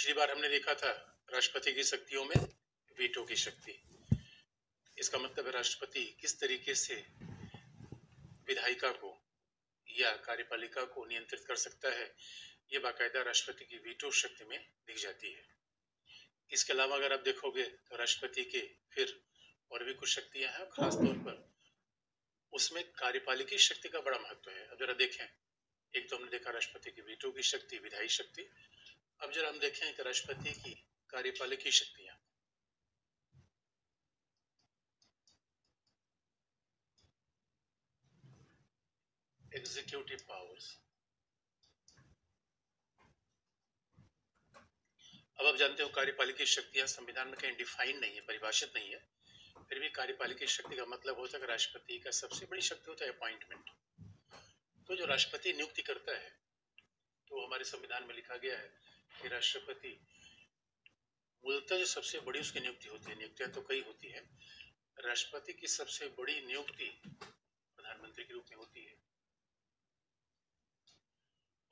पिछली बार हमने देखा था राष्ट्रपति की शक्तियों में वीटो की शक्ति। इसका मतलब है राष्ट्रपति किस तरीके से विधायिका को या कार्यपालिका को नियंत्रित कर सकता है, ये बाकायदा राष्ट्रपति की वीटो शक्ति में दिख जाती है। इसके अलावा अगर आप देखोगे तो राष्ट्रपति के फिर और भी कुछ शक्तियाँ हैं, खासतौर पर उसमें कार्यपालिकी शक्ति का बड़ा महत्व है। अब जरा देखें, एक तो हमने देखा राष्ट्रपति की वीटो की शक्ति, विधायी शक्ति अब जरा हम देखें कि राष्ट्रपति की कार्यपालिकी शक्तियाँ। एग्जीक्यूटिव पावर्स अब आप जानते हो कार्यपालिकी शक्तियाँ संविधान में कहीं डिफाइन नहीं है, परिभाषित नहीं है। फिर भी कार्यपालिकी शक्ति का मतलब होता है राष्ट्रपति का सबसे बड़ी शक्ति होता है अपॉइंटमेंट तो जो राष्ट्रपति नियुक्ति करता है तो हमारे संविधान में लिखा गया है कि राष्ट्रपति मूलतः जो सबसे बड़ी उसकी नियुक्ति होती है, नियुक्तियाँ तो कई होती है, राष्ट्रपति की सबसे बड़ी नियुक्ति प्रधानमंत्री के रूप में होती है।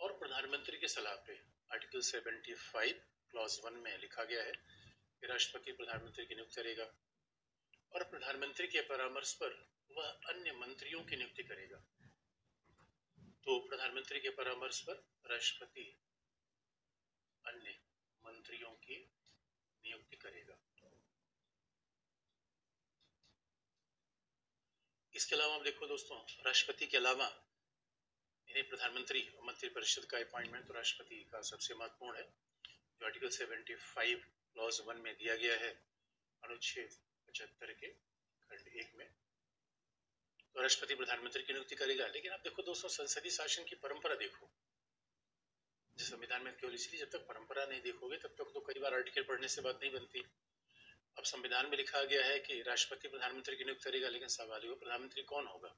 और प्रधानमंत्री की सलाह पे आर्टिकल 75 क्लॉज वन में लिखा गया है कि राष्ट्रपति प्रधानमंत्री की नियुक्ति करेगा और प्रधानमंत्री के परामर्श पर वह अन्य मंत्रियों की नियुक्ति करेगा। तो प्रधानमंत्री के परामर्श पर राष्ट्रपति अन्य मंत्रियों की नियुक्ति करेगा। इसके अलावा आप देखो दोस्तों, राष्ट्रपति के अलावा यानी प्रधानमंत्री और मंत्रिपरिषद का अपॉइंटमेंट तो राष्ट्रपति का सबसे महत्वपूर्ण है, जो आर्टिकल 75 क्लॉज वन में दिया गया है, अनुच्छेद पचहत्तर के खंड एक में। तो राष्ट्रपति प्रधानमंत्री की नियुक्ति करेगा, लेकिन आप देखो दोस्तों, संसदीय शासन की परंपरा देखो संविधान में केवल इसलिए जब तक परंपरा नहीं देखोगे, तब तक तो कई बार आर्टिकल पढ़ने से बात नहीं बनती। अब संविधान में लिखा गया है कि राष्ट्रपति प्रधानमंत्री की नियुक्ति करेगा, लेकिन सवाल ये प्रधानमंत्री कौन होगा?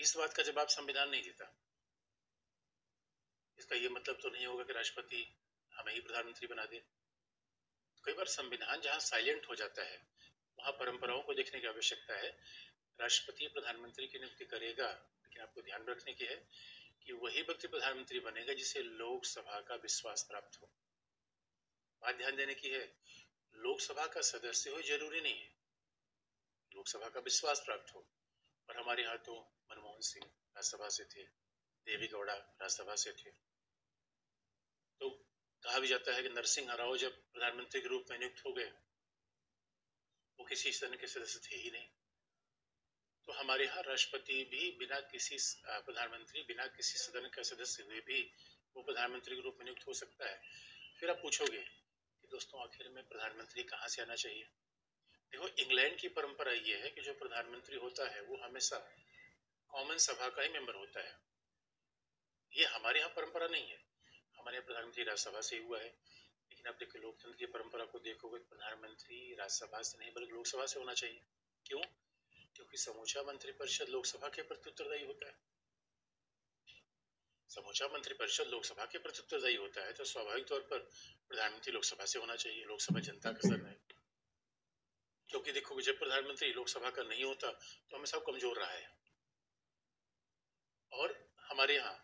इस बात का जवाब संविधान नहीं देता। इसका ये मतलब तो नहीं होगा कि राष्ट्रपति हमें ही प्रधानमंत्री बना दे। कई बार संविधान जहाँ साइलेंट हो जाता है, वहाँ परंपराओं को देखने की आवश्यकता है। राष्ट्रपति प्रधानमंत्री की नियुक्ति करेगा, लेकिन आपको ध्यान रखने की है कि वही व्यक्ति प्रधानमंत्री बनेगा जिसे लोकसभा का विश्वास प्राप्त हो। बात ध्यान देने की है, लोकसभा का सदस्य हो ज़रूरी नहीं है। लोकसभा का विश्वास प्राप्त हो। और हमारे यहाँ तो मनमोहन सिंह राज्यसभा से थे, देवी गौड़ा राज्यसभा से थे। तो कहा भी जाता है कि नरसिंह राव जब प्रधानमंत्री के रूप में नियुक्त हो गए, वो किसी सदन के सदस्य थे ही नहीं। तो हमारे यहाँ राष्ट्रपति भी बिना किसी प्रधानमंत्री, बिना किसी सदन का सदस्य हुए भी वो प्रधानमंत्री के रूप में नियुक्त हो सकता है। फिर आप पूछोगे कि दोस्तों, आखिर में प्रधानमंत्री कहाँ से आना चाहिए? देखो, इंग्लैंड की परंपरा ये है कि जो प्रधानमंत्री होता है, वो हमेशा कॉमन सभा का ही मेंबर होता है। ये हमारे यहाँ परंपरा नहीं है। हमारे यहाँ प्रधानमंत्री राज्यसभा से हुआ है। लेकिन आप देखो लोकतंत्र की परंपरा को देखोगे प्रधानमंत्री राज्यसभा से नहीं, बल्कि लोकसभा से होना चाहिए। क्यों? क्योंकि समूचा मंत्रिपरिषद लोकसभा के प्रति उत्तरदायी होता है। समूचा मंत्रिपरिषद लोकसभा के प्रति उत्तरदायी होता है तो स्वाभाविक तौर पर प्रधानमंत्री लोकसभा से होना चाहिए, लोकसभा जनता का सदन है क्योंकि देखो, जब प्रधानमंत्री लोकसभा का नहीं होता तो हमें सब कमज़ोर रहा है। और हमारे यहाँ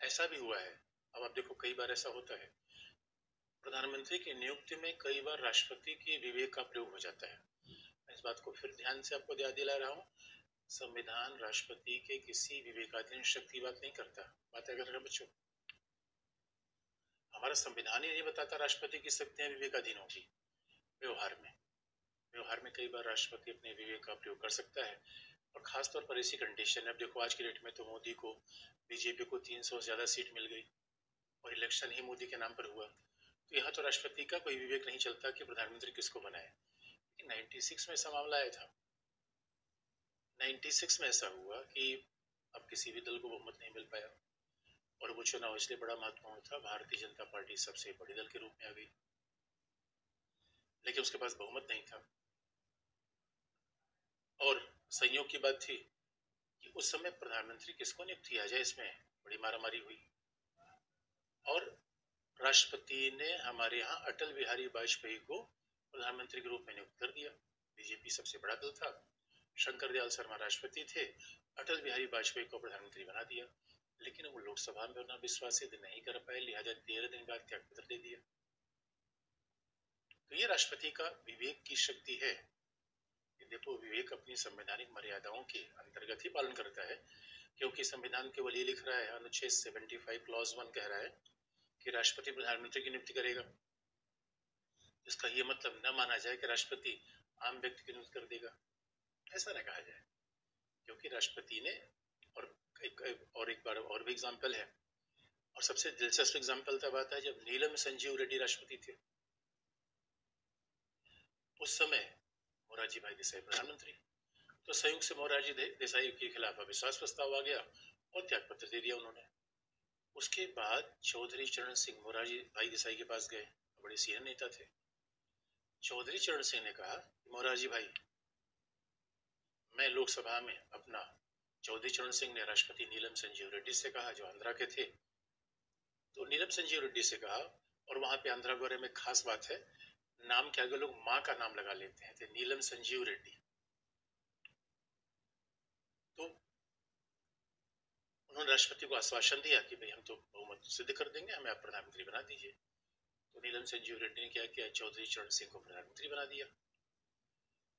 ऐसा भी हुआ है, अब आप देखो, कई बार ऐसा होता है। प्रधानमंत्री की नियुक्ति में कई बार राष्ट्रपति के विवेक का प्रयोग हो जाता है। बात को फिर ध्यान से आपको याद दिला रहा हूँ। संविधान राष्ट्रपति के किसी विवेकाधीन शक्ति बात नहीं करता। बात अगर बच्चों। हमारा संविधान ही नहीं बताता राष्ट्रपति की शक्तियाँ विवेकाधीन होगी। व्यवहार में। व्यवहार में कई बार राष्ट्रपति अपने विवेक का प्रयोग कर सकता है। और खास तौर पर इसी कंडीशन है। अब देखो, आज की डेट में तो मोदी को बीजेपी को 300 से ज़्यादा सीट मिल गई। और इलेक्शन ही मोदी के नाम पर हुआ। तो यहाँ तो राष्ट्रपति का कोई विवेक नहीं चलता कि प्रधानमंत्री किसको बनाए। 96 में ऐसा मामला आया था। 96 में ऐसा हुआ कि अब किसी भी दल को बहुमत नहीं मिल पाया। और वो चुनाव इसलिए बड़ा महत्वपूर्ण था, भारतीय जनता पार्टी सबसे बड़ी दल के रूप में आ गई। लेकिन उसके पास बहुमत नहीं था। और संयोग की बात थी कि उस समय प्रधानमंत्री किसको नियुक्त किया जाए, इसमें बड़ी मारामारी हुई। और राष्ट्रपति ने हमारे यहाँ अटल बिहारी वाजपेयी को प्रधानमंत्री के रूप में नियुक्त कर दिया। बीजेपी सबसे बड़ा दल था। शंकर दयाल शर्मा राष्ट्रपति थे। अटल बिहारी वाजपेयी को प्रधानमंत्री बना दिया। लेकिन वो लोकसभा में अपना विश्वास सिद्ध नहीं कर पाए। लिहाजा तेरह दिन बाद त्याग पत्र दे दिया। तो ये राष्ट्रपति का विवेक की शक्ति है। देखो, विवेक अपनी संवैधानिक मर्यादाओं के अंतर्गत ही पालन करता है। क्योंकि संविधान केवल ये लिख रहा है, अनुच्छेद 75 क्लॉज वन कह रहा है कि राष्ट्रपति प्रधानमंत्री की नियुक्ति करेगा। इसका ये मतलब न माना जाए कि राष्ट्रपति आम व्यक्ति की नियुक्ति कर देगा। ऐसा न कहा जाए क्योंकि राष्ट्रपति ने और एक, और एक बार और भी एग्ज़ाम्पल है। और सबसे दिलचस्प एग्ज़ाम्पल तब आता है जब नीलम संजीव रेड्डी राष्ट्रपति थे। उस समय मोरारजी भाई देसाई प्रधानमंत्री। तो संयुक्त से मोरारजी देसाई के खिलाफ अविश्वास प्रस्ताव आ गया और त्याग पत्र दे दिया उन्होंने। उसके बाद चौधरी चरण सिंह मोरारजी भाई देसाई के पास गए बड़े सीनियर नेता थे। चौधरी चरण सिंह ने कहा, मोरारजी भाई, मैं लोकसभा में अपना चौधरी चरण सिंह ने राष्ट्रपति नीलम संजीव रेड्डी से कहा, जो आंध्रा के थे तो नीलम संजीव रेड्डी से कहा, और वहाँ पे आंध्रा गोरे में खास बात है, नाम के आगे लोग माँ का नाम लगा लेते हैं तो नीलम संजीव रेड्डी। तो उन्होंने राष्ट्रपति को आश्वासन दिया कि भाई, हम तो बहुमत सिद्ध कर देंगे, हमें आप प्रधानमंत्री बना दीजिए। तो नीलम संजीव रेड्डी ने क्या किया? चौधरी चरण सिंह को प्रधानमंत्री बना दिया।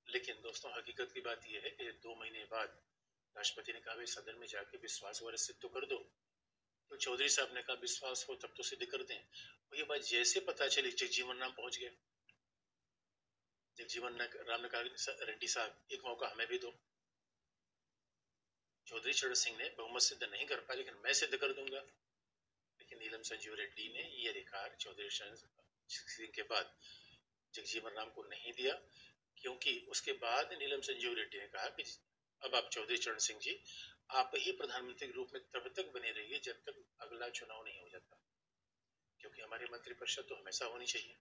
लेकिन दोस्तों, हकीकत की बात यह है कि दो महीने बाद राष्ट्रपति ने कहा सदन में जाके विश्वास वगैरह सिद्ध तो कर दो। तो चौधरी साहब ने कहा, विश्वास हो तब तो सिद्ध कर दें। ये बात जैसे पता चली, जगजीवन राम पहुँच गए। जगजीवन राम ने कहा रेड्डी साहब, एक मौका हमें भी दो। चौधरी चरण सिंह ने बहुमत सिद्ध नहीं कर पाया लेकिन मैं सिद्ध कर दूँगा। लेकिन नीलम संजीव रेड्डी ने ये अधिकार चौधरी सिंह के बाद जगजीवन राम को नहीं दिया, क्योंकि उसके बाद नीलम संजीव रेड्डी ने कहा कि अब आप चौधरी चरण सिंह जी, आप ही प्रधानमंत्री के रूप में तब तक बने रहिए जब तक अगला चुनाव नहीं हो जाता। क्योंकि हमारी मंत्रिपरिषद तो हमेशा होनी चाहिए।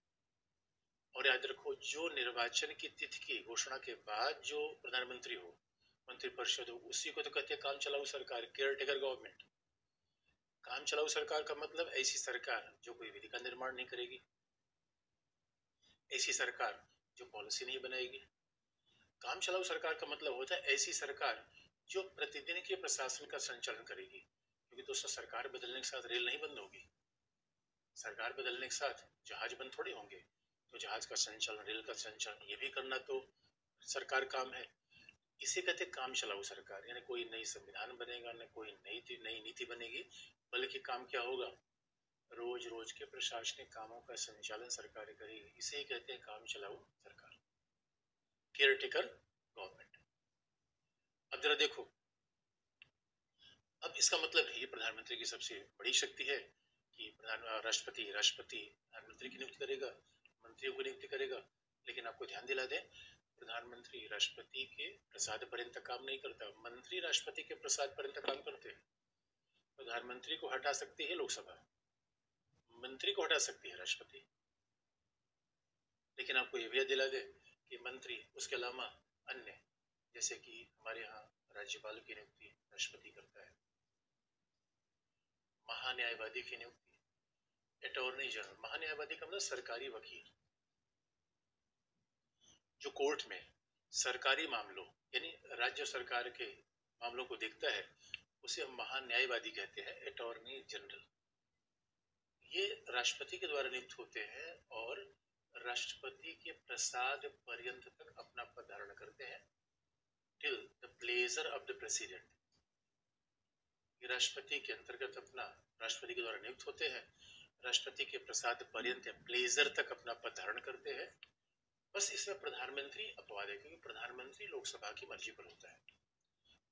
और याद रखो, जो निर्वाचन की तिथि की घोषणा के बाद जो प्रधानमंत्री हो, मंत्रिपरिषद हो, उसी को तो कहते हैं काम चलाऊ सरकार केयर टेकर गवर्नमेंट। काम चलाऊ सरकार का मतलब ऐसी सरकार जो कोई विधि का निर्माण नहीं करेगी। ऐसी सरकार जो पॉलिसी नहीं बनाएगी। काम चलाऊ सरकार का मतलब होता है ऐसी सरकार जो प्रतिदिन के प्रशासन का संचालन करेगी। क्योंकि दोस्तों, सरकार बदलने के साथ रेल नहीं बंद होगी। सरकार बदलने के साथ जहाज़ बंद थोड़े होंगे। तो जहाज़ का संचालन, रेल का संचालन, ये भी करना तो सरकार काम है। इसे कहते काम चलाऊ सरकार। यानी कोई नई संविधान बनेगा, न कोई नई नई नीति बनेगी। बल्कि काम क्या होगा? रोज रोज के प्रशासनिक कामों का संचालन सरकार करेगी। इसे ही कहते हैं काम चलाऊ सरकार। केयर टेकर गवर्नमेंट अब जरा देखो, अब इसका मतलब है ये प्रधानमंत्री की सबसे बड़ी शक्ति है कि प्रधान, राष्ट्रपति राष्ट्रपति प्रधानमंत्री की नियुक्ति करेगा, मंत्रियों की नियुक्ति करेगा। लेकिन आपको ध्यान दिला दें, प्रधानमंत्री राष्ट्रपति के प्रसाद पर्यंत काम नहीं करता। मंत्री राष्ट्रपति के प्रसाद पर्यंत काम करते हैं। प्रधानमंत्री को हटा सकती है लोकसभा। मंत्री को हटा सकती है राष्ट्रपति। लेकिन आपको यह भी दिला दे कि मंत्री, उसके अलावा अन्य, जैसे कि हमारे यहाँ राज्यपाल की नियुक्ति राष्ट्रपति करता है। महान्यायवादी की नियुक्ति। अटॉर्नी जनरल महान्यायवादी का मतलब सरकारी वकील। जो कोर्ट में सरकारी मामलों, यानी राज्य सरकार के मामलों को देखता है उसे हम महान्यायवादी कहते हैं अटॉर्नी जनरल ये राष्ट्रपति के द्वारा नियुक्त होते हैं और राष्ट्रपति के प्रसाद पर्यंत तक अपना पद धारण करते हैं till the pleasure of the president ये राष्ट्रपति के अंतर्गत अपना, राष्ट्रपति के द्वारा नियुक्त होते हैं, राष्ट्रपति के प्रसाद पर्यंत प्लेजर तक अपना पद धारण करते हैं। बस इसमें प्रधानमंत्री अपवाद है, क्योंकि प्रधानमंत्री लोकसभा की मर्ज़ी पर होता है।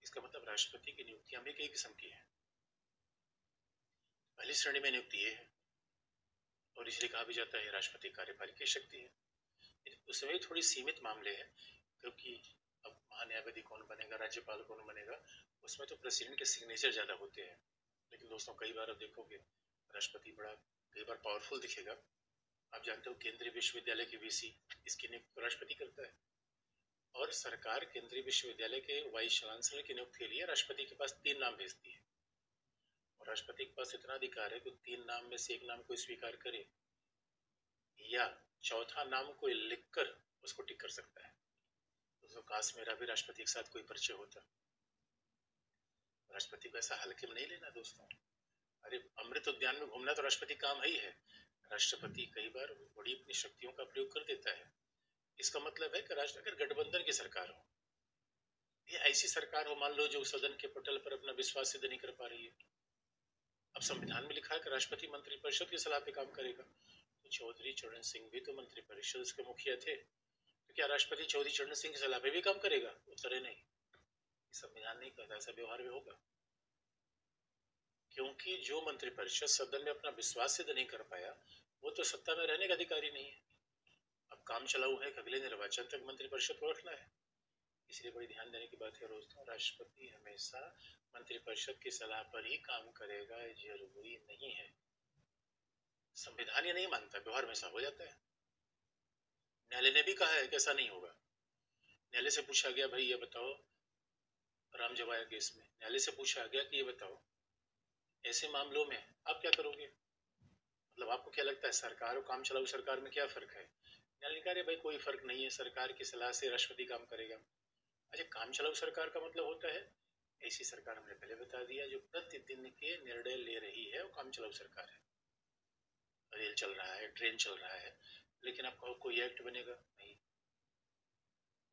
इसका मतलब राष्ट्रपति की नियुक्तियाँ भी कई किस्म की है। पहली श्रेणी में नियुक्ति ये है, और इसलिए कहा भी जाता है राष्ट्रपति कार्यपालिक की शक्ति है। उसमें थोड़ी सीमित मामले हैं, क्योंकि अब महान्यायवादी कौन बनेगा, राज्यपाल कौन बनेगा, उसमें तो प्रेसिडेंट के सिग्नेचर ज़्यादा होते हैं। लेकिन दोस्तों, कई बार अब देखोगे, राष्ट्रपति बड़ा, कई बार पावरफुल दिखेगा। आप जानते हो केंद्रीय विश्वविद्यालय की वीसी इसकी नियुक्ति राष्ट्रपति करता है। और सरकार केंद्रीय विश्वविद्यालय के वाइस चांसलर की नियुक्ति के लिए राष्ट्रपति के पास तीन नाम भेजती है। और राष्ट्रपति के पास इतना अधिकार है कि तीन नाम में से एक नाम को स्वीकार करे या चौथा नाम को लिखकर उसको टिक कर सकता है। तो काश मेरा भी राष्ट्रपति के साथ कोई परिचय होता। राष्ट्रपति को ऐसा हल्के में नहीं लेना दोस्तों। अरे, अमृत उद्यान में घूमना तो राष्ट्रपति काम ही है। राष्ट्रपति कई बार बड़ी अपनी शक्तियों का प्रयोग कर देता है। इसका मतलब है कि राष्ट्र अगर गठबंधन की सरकार हो। ये ऐसी सरकार हो, मान लो जो सदन के पटल पर अपना विश्वास सिद्ध नहीं कर पा रही है। अब संविधान में लिखा है कि राष्ट्रपति मंत्रिपरिषद की सलाह पे काम करेगा। तो चौधरी चरण सिंह भी तो मंत्रिपरिषद के मुखिया थे। तो क्या राष्ट्रपति चौधरी चरण सिंह की सलाह पे भी काम करेगा? उत्तर नहीं। संविधान नहीं कहता, ऐसा व्यवहार में होगा। क्योंकि जो मंत्रिपरिषद सदन में अपना विश्वास सिद्ध नहीं कर पाया, वो तो सत्ता में रहने का अधिकारी नहीं है। अब काम चलाऊ है कि अगले निर्वाचन तक मंत्रिपरिषद को रखना है। इसलिए बड़ी ध्यान देने की बात है दोस्तों राष्ट्रपति हमेशा मंत्रिपरिषद की सलाह पर ही काम करेगा ज़रूरी नहीं है। संविधान ये नहीं मानता, व्यवहार में ऐसा हो जाता है। न्यायालय ने भी कहा है कि ऐसा नहीं होगा। न्यायालय से पूछा गया, भाई, ये बताओ, राम जवाया केस में। न्यायालय से पूछा गया कि, ये बताओ, ऐसे मामलों में आप क्या करोगे? मतलब आपको क्या लगता है, सरकार और काम चलाऊ सरकार में क्या फ़र्क है? न्यायालय कह रहे भाई कोई फ़र्क नहीं है, सरकार की सलाह से राष्ट्रपति काम करेगा। अच्छा काम चलाऊ सरकार का मतलब होता है, ऐसी सरकार हमने पहले बता दिया, जो प्रतिदिन के निर्णय ले रही है, वो काम चलाऊ सरकार है। रेल चल रहा है, ट्रेन चल रहा है, लेकिन आप कहो कोई एक्ट बनेगा? नहीं।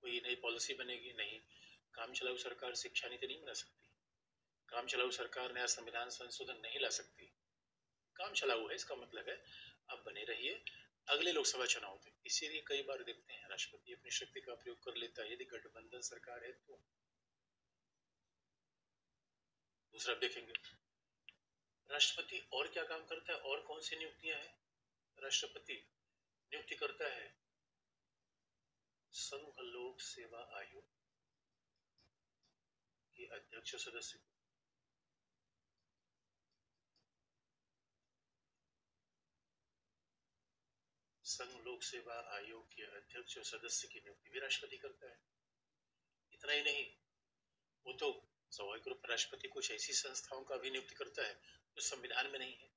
कोई नई पॉलिसी बनेगी? नहीं। काम चलाऊ सरकार शिक्षा नीति नहीं बना सकती। काम चलाऊ सरकार नया संविधान, संशोधन नहीं ला सकती। काम चलाऊ है, इसका मतलब है, आप बने रहिए, अगले लोकसभा चुनाव इसीलिए कई बार देखते हैं, राष्ट्रपति अपनी शक्ति का प्रयोग कर लेता है। यदि गठबंधन सरकार है तो। दूसरा देखेंगे। राष्ट्रपति और क्या काम करता है? और कौन सी नियुक्तियाँ हैं? राष्ट्रपति नियुक्ति करता है संघ लोक सेवा आयोग के अध्यक्ष सदस्य। को संघ लोक सेवा आयोग के अध्यक्ष और सदस्य की नियुक्ति भी राष्ट्रपति करता है। इतना ही नहीं, वो तो स्वाभाविक रूप राष्ट्रपति कुछ ऐसी संस्थाओं का भी नियुक्ति करता है जो संविधान में नहीं है।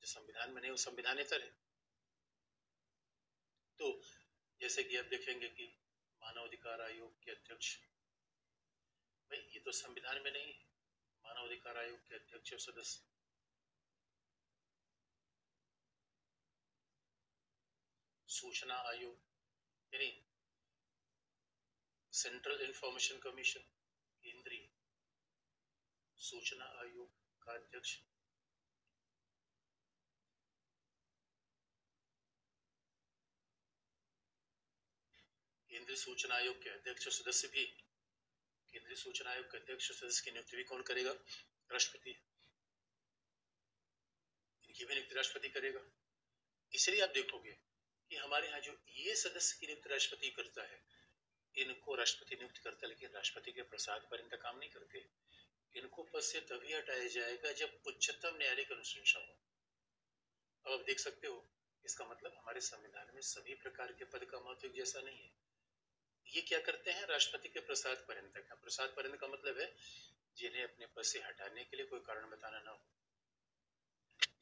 जो संविधान में नहीं, वो संविधानेतर है। तो जैसे कि आप देखेंगे कि मानव अधिकार आयोग के अध्यक्ष, भाई, ये तो संविधान में नहीं है। मानव अधिकार आयोग के अध्यक्ष और सदस्य। सूचना आयोग, यानी सेंट्रल इंफॉर्मेशन कमीशन केंद्रीय सूचना आयोग का अध्यक्ष। केंद्रीय सूचना आयोग के अध्यक्ष सदस्य भी, केंद्रीय सूचना आयोग के अध्यक्ष सदस्य की नियुक्ति भी कौन करेगा? राष्ट्रपति। इनकी भी नियुक्ति राष्ट्रपति करेगा। इसलिए आप देखोगे कि हमारे यहाँ जो ये सदस्य की नियुक्ति राष्ट्रपति करता है, इनको राष्ट्रपति नियुक्त करता है, लेकिन राष्ट्रपति के प्रसाद पर इनका काम नहीं करते। इनको पद से तभी हटाया जाएगा जब उच्चतम न्यायालय की अनुशंसा हो। अब आप देख सकते हो, इसका मतलब हमारे संविधान में सभी प्रकार के पद का महत्व जैसा नहीं है। ये क्या करते हैं? राष्ट्रपति के प्रसाद पर्यंत का प्रसाद पर्यंत का मतलब है जिन्हें अपने पद से हटाने के लिए कोई कारण बताना ना हो।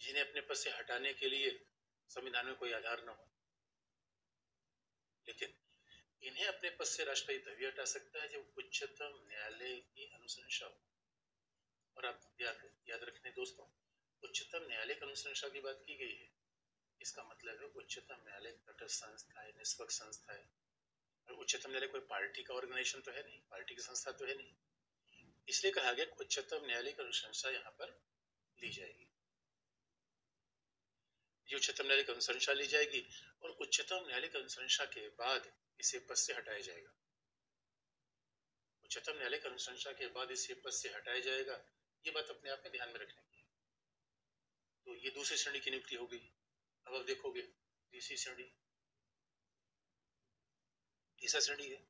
जिन्हें अपने पद से हटाने के लिए संविधान में कोई आधार न हो। लेकिन इन्हें अपने पद से राष्ट्रपति तभी हटा सकता है जब उच्चतम न्यायालय की अनुशंसा हो। और आप याद याद रखने दोस्तों, उच्चतम न्यायालय की अनुशंसा की बात की गई है। इसका मतलब है उच्चतम न्यायालय तटस्थ संस्था है, निष्पक्ष संस्था है। और उच्चतम न्यायालय कोई पार्टी का ऑर्गेनाइजेशन तो है नहीं, पार्टी की संस्था तो है नहीं। इसलिए कहा गया उच्चतम न्यायालय की अनुशंसा यहाँ पर ली जाएगी। ये उच्चतम न्यायालय की अनुशंसा ली जाएगी और उच्चतम न्यायालय की अनुशंसा के बाद इसे पद से हटाया जाएगा। उच्चतम न्यायालय की अनुशंसा के बाद इसे पद से हटाया जाएगा। ये बात अपने आप में ध्यान में रखने की तो ये दूसरी श्रेणी की नियुक्ति हो गई। अब आप देखोगे, तीसरी श्रेणी। तीसरा श्रेणी है।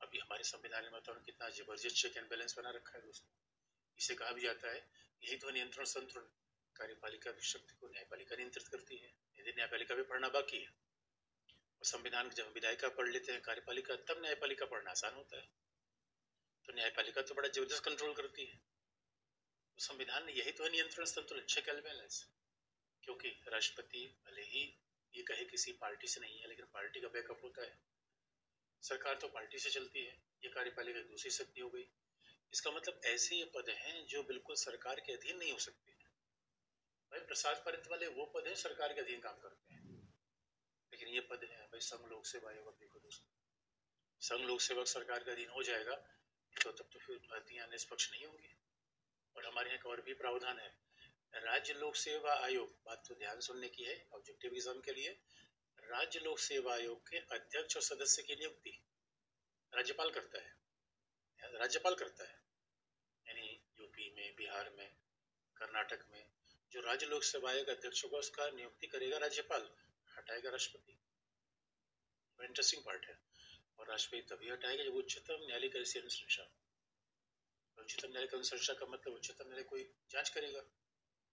अभी हमारे संविधान में बताओ कितना ज़बरदस्त चेक एंड बैलेंस बना रखा है दोस्तों। इसे कहा भी जाता है, यही तो नियंत्रण संतुलन। कार्यपालिका की शक्ति को न्यायपालिका नियंत्रित करती है। यदि न्यायपालिका भी पढ़ना बाकी है, और संविधान जब विधायिका पढ़ लेते हैं, कार्यपालिका, तब न्यायपालिका पढ़ना आसान होता है। तो न्यायपालिका तो बड़ा ज़बरदस्त कंट्रोल करती है। तो संविधान ने यही तो है नियंत्रण संतुलन चेक एंड बैलेंस क्योंकि राष्ट्रपति भले ही ये कहे किसी पार्टी से नहीं है, लेकिन पार्टी का बैकअप होता है। सरकार तो पार्टी से चलती है, ये कार्यपालिका दूसरी शक्ति हो गई। इसका मतलब ऐसे ये पद हैं जो बिल्कुल सरकार के अधीन नहीं हो सकते। भाई, प्रसाद परित वाले वो पद हैं, सरकार के अधीन काम करते हैं। लेकिन ये पद है, भाई, संघ लोक सेवा आयोग देखो दोस्तों। संघ लोक सेवक सरकार के अधीन हो जाएगा तो तब तो फिर भर्तियाँ निष्पक्ष नहीं होंगी। और हमारे यहाँ और भी प्रावधान है। राज्य लोक सेवा आयोग, बात तो ध्यान सुनने की है ऑब्जेक्टिव एग्ज़ाम के लिए, राज्य लोक सेवा आयोग के अध्यक्ष और सदस्य की नियुक्ति राज्यपाल करता है। राज्यपाल करता है। यानी यूपी में, बिहार में, कर्नाटक में जो राज्य लोक सेवा आयोग अध्यक्ष होगा, उसका नियुक्ति करेगा राज्यपाल, हटाएगा राष्ट्रपति। इंटरेस्टिंग पार्ट है। और राष्ट्रपति तभी हटाएगा जब उच्चतम न्यायालय का ऐसी अनुशंसा। उच्चतम न्यायालय की अनुशंसा का मतलब उच्चतम न्यायालय कोई जाँच करेगा।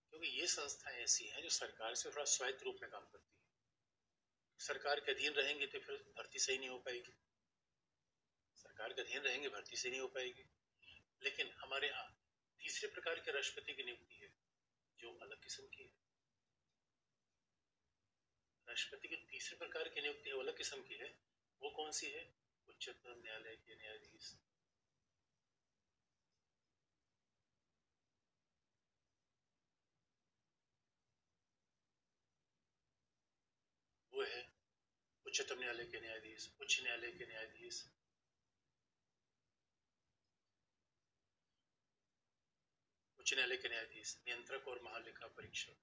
क्योंकि ये संस्थाएँ ऐसी हैं जो सरकार से थोड़ा स्वायत्त रूप में काम करती है। सरकार के अधीन रहेंगे तो फिर भर्ती सही नहीं हो पाएगी। सरकार के अधीन रहेंगे, भर्ती सही नहीं हो पाएगी। लेकिन हमारे यहाँ तीसरे प्रकार के राष्ट्रपति की नियुक्ति जो अलग किस्म की है। राष्ट्रपति की तीसरे प्रकार की नियुक्ति अलग किस्म की है। वो कौन सी है? उच्चतम न्यायालय के न्यायाधीश। वो है उच्चतम न्यायालय के न्यायाधीश, उच्च न्यायालय के न्यायाधीश। उच्च न्यायालय के न्यायाधीश, नियंत्रक और महालेखा परीक्षक।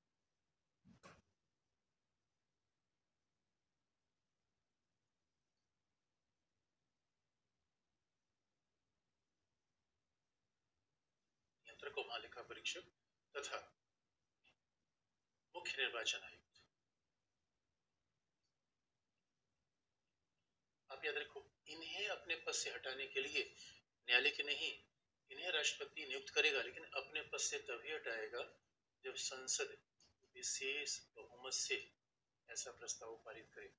नियंत्रक और महालेखा परीक्षक तथा मुख्य निर्वाचन आयुक्त। आप याद रखो, इन्हें अपने पद से हटाने के लिए न्यायालय के नहीं इन्हें राष्ट्रपति नियुक्त करेगा, लेकिन अपने पद से तभी हटाएगा जब संसद विशेष बहुमत से ऐसा प्रस्ताव पारित करे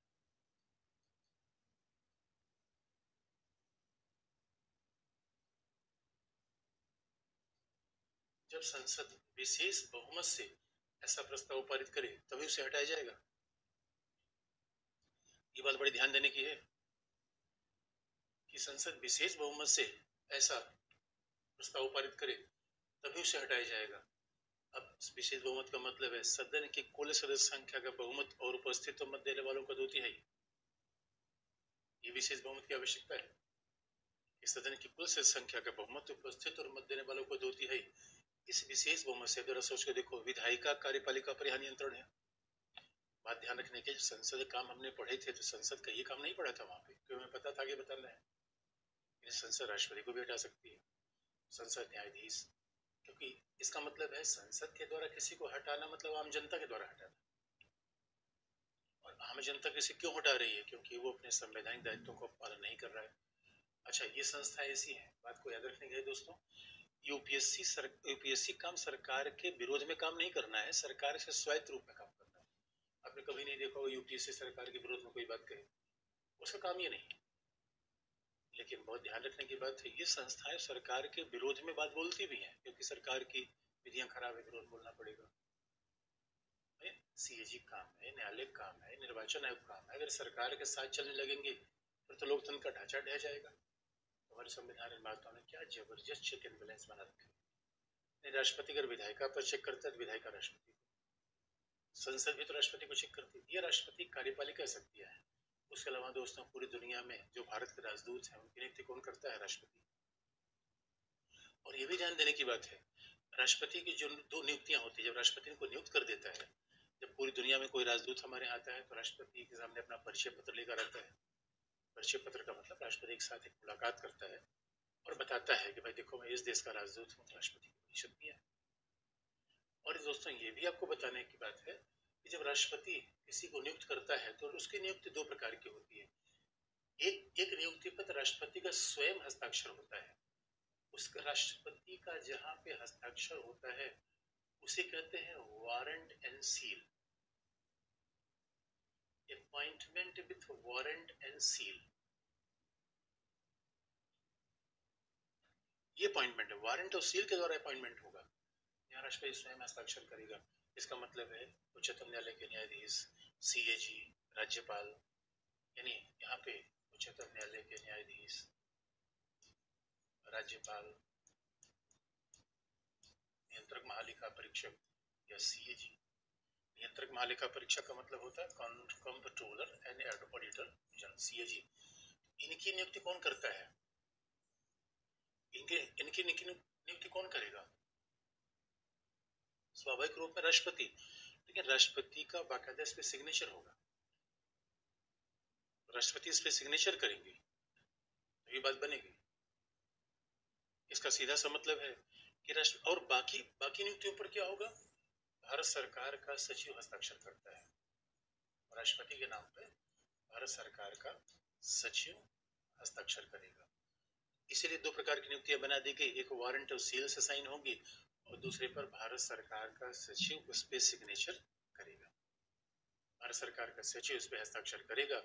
जब संसद विशेष बहुमत से ऐसा प्रस्ताव पारित करे, तभी उसे हटाया जाएगा। ये बात बड़ी ध्यान देने की है कि संसद विशेष बहुमत से ऐसा प्रस्ताव पारित करे, तभी उसे हटाया जाएगा। अब विशेष बहुमत का मतलब है, सदन की कुल सदस्य संख्या का बहुमत और उपस्थित मत देने वालों का दो है। ये विशेष बहुमत की आवश्यकता है। इस सदन की कुल सदस्य संख्या का बहुमत, उपस्थित और मत देने वालों को दो है। इस विशेष बहुमत से जरा सोच के देखो, विधायिका, कार्यपालिका पर यहाँ नियंत्रण है। बात ध्यान रखने के संसद काम हमने पढ़े थे तो संसद का ये काम नहीं पढ़ा था वहाँ पे। क्यों हमें पता था कि बताना है? संसद राष्ट्रपति को भी हटा सकती है। संसद न्यायाधीश क्योंकि इसका मतलब है संसद के द्वारा किसी को हटाना मतलब आम जनता के द्वारा हटाना। और आम जनता किसी क्यों हटा रही है? क्योंकि वो अपने संवैधानिक दायित्वों को पालन नहीं कर रहा है। अच्छा ये संस्था ऐसी है। बात को याद रखने के दोस्तों, यूपीएससी सर, यूपीएससी काम सरकार के विरोध में काम नहीं करना है, सरकार से स्वायत्त रूप में काम करना है। आपने कभी नहीं देखा होगा यूपीएससी सरकार के विरोध में कोई बात कहे। उसका काम ये नहीं लेकिन बहुत ध्यान रखने की बात है, ये संस्थाएँ सरकार के विरोध में बात बोलती भी हैं, क्योंकि सरकार की विधियाँ खराब है, विरोध बोलना पड़ेगा। सीएजी काम है, न्यायालय काम है, निर्वाचन आयोग काम है, अगर सरकार के साथ चलने लगेंगे, फिर तो लोकतंत्र का ढांचा ढह जाएगा। हमारे संविधान निर्माताओं ने क्या ज़बरदस्त चेक एंड बैलेंस बना रखे राष्ट्रपति अगर विधायिका पर चेक करता है तो विधायिका राष्ट्रपति संसद भी तो राष्ट्रपति को चेक करती है। राष्ट्रपति कार्यपालिका शक्तियाँ है। उसके अलावा दोस्तों, पूरी दुनिया में जो भारत के राजदूत हैं, उनकी नियुक्ति कौन करता है? राष्ट्रपति। और ये भी ध्यान देने की बात है, राष्ट्रपति की जो दो नियुक्तियाँ होती है, जब राष्ट्रपति को नियुक्त कर देता है, जब पूरी दुनिया में कोई राजदूत हमारे यहाँ आता है तो राष्ट्रपति के सामने अपना परिचय पत्र लेकर आता है। परिचय पत्र का मतलब राष्ट्रपति के साथ एक मुलाकात करता है और बताता है कि भाई देखो, मैं इस देश का राजदूत हूँ राष्ट्रपति की परिषद भी है। और दोस्तों, ये भी आपको बताने की बात है कि जब राष्ट्रपति किसी को नियुक्त करता है तो उसकी नियुक्ति दो प्रकार की होती है। एक एक नियुक्ति पत्र राष्ट्रपति का स्वयं हस्ताक्षर होता है। उसका राष्ट्रपति का जहाँ पे हस्ताक्षर होता है, उसे कहते हैं warrant and seal. Appointment with warrant and seal. ये अपॉइंटमेंट है। वारंट और सील के द्वारा अपॉइंटमेंट होगा। यहाँ राष्ट्रपति स्वयं हस्ताक्षर करेगा। इसका मतलब है उच्चतम न्यायालय के न्यायाधीश सीएजी राज्यपाल, यानी यहाँ पे उच्चतम न्यायालय के न्यायाधीश, राज्यपाल, नियंत्रक महालेखा परीक्षक या सीएजी नियंत्रक महालेखा परीक्षा का मतलब होता है कंट्रोलर एंड ऑडिटर सीएजी इनकी नियुक्ति कौन करता है? इनके, इनकी नियुक्ति कौन करेगा? स्वाभाविक रूप में राष्ट्रपति। लेकिन राष्ट्रपति का बाकायदा इस पर सिग्नेचर होगा। राष्ट्रपति इस पर सिग्नेचर करेंगे तो ये बात बनेगी। इसका सीधा सा मतलब है कि राष्ट्र, और बाकी बाकी नियुक्तियों पर क्या होगा? भारत सरकार का सचिव हस्ताक्षर करता है। राष्ट्रपति के नाम पे भारत सरकार का सचिव हस्ताक्षर करेगा। इसीलिए दो प्रकार की नियुक्तियाँ बना दी गई। एक वारंट और सील से साइन होगी और दूसरे पर भारत सरकार का सचिव उस पर सिग्नेचर करेगा। भारत सरकार का सचिव उस पर हस्ताक्षर करेगा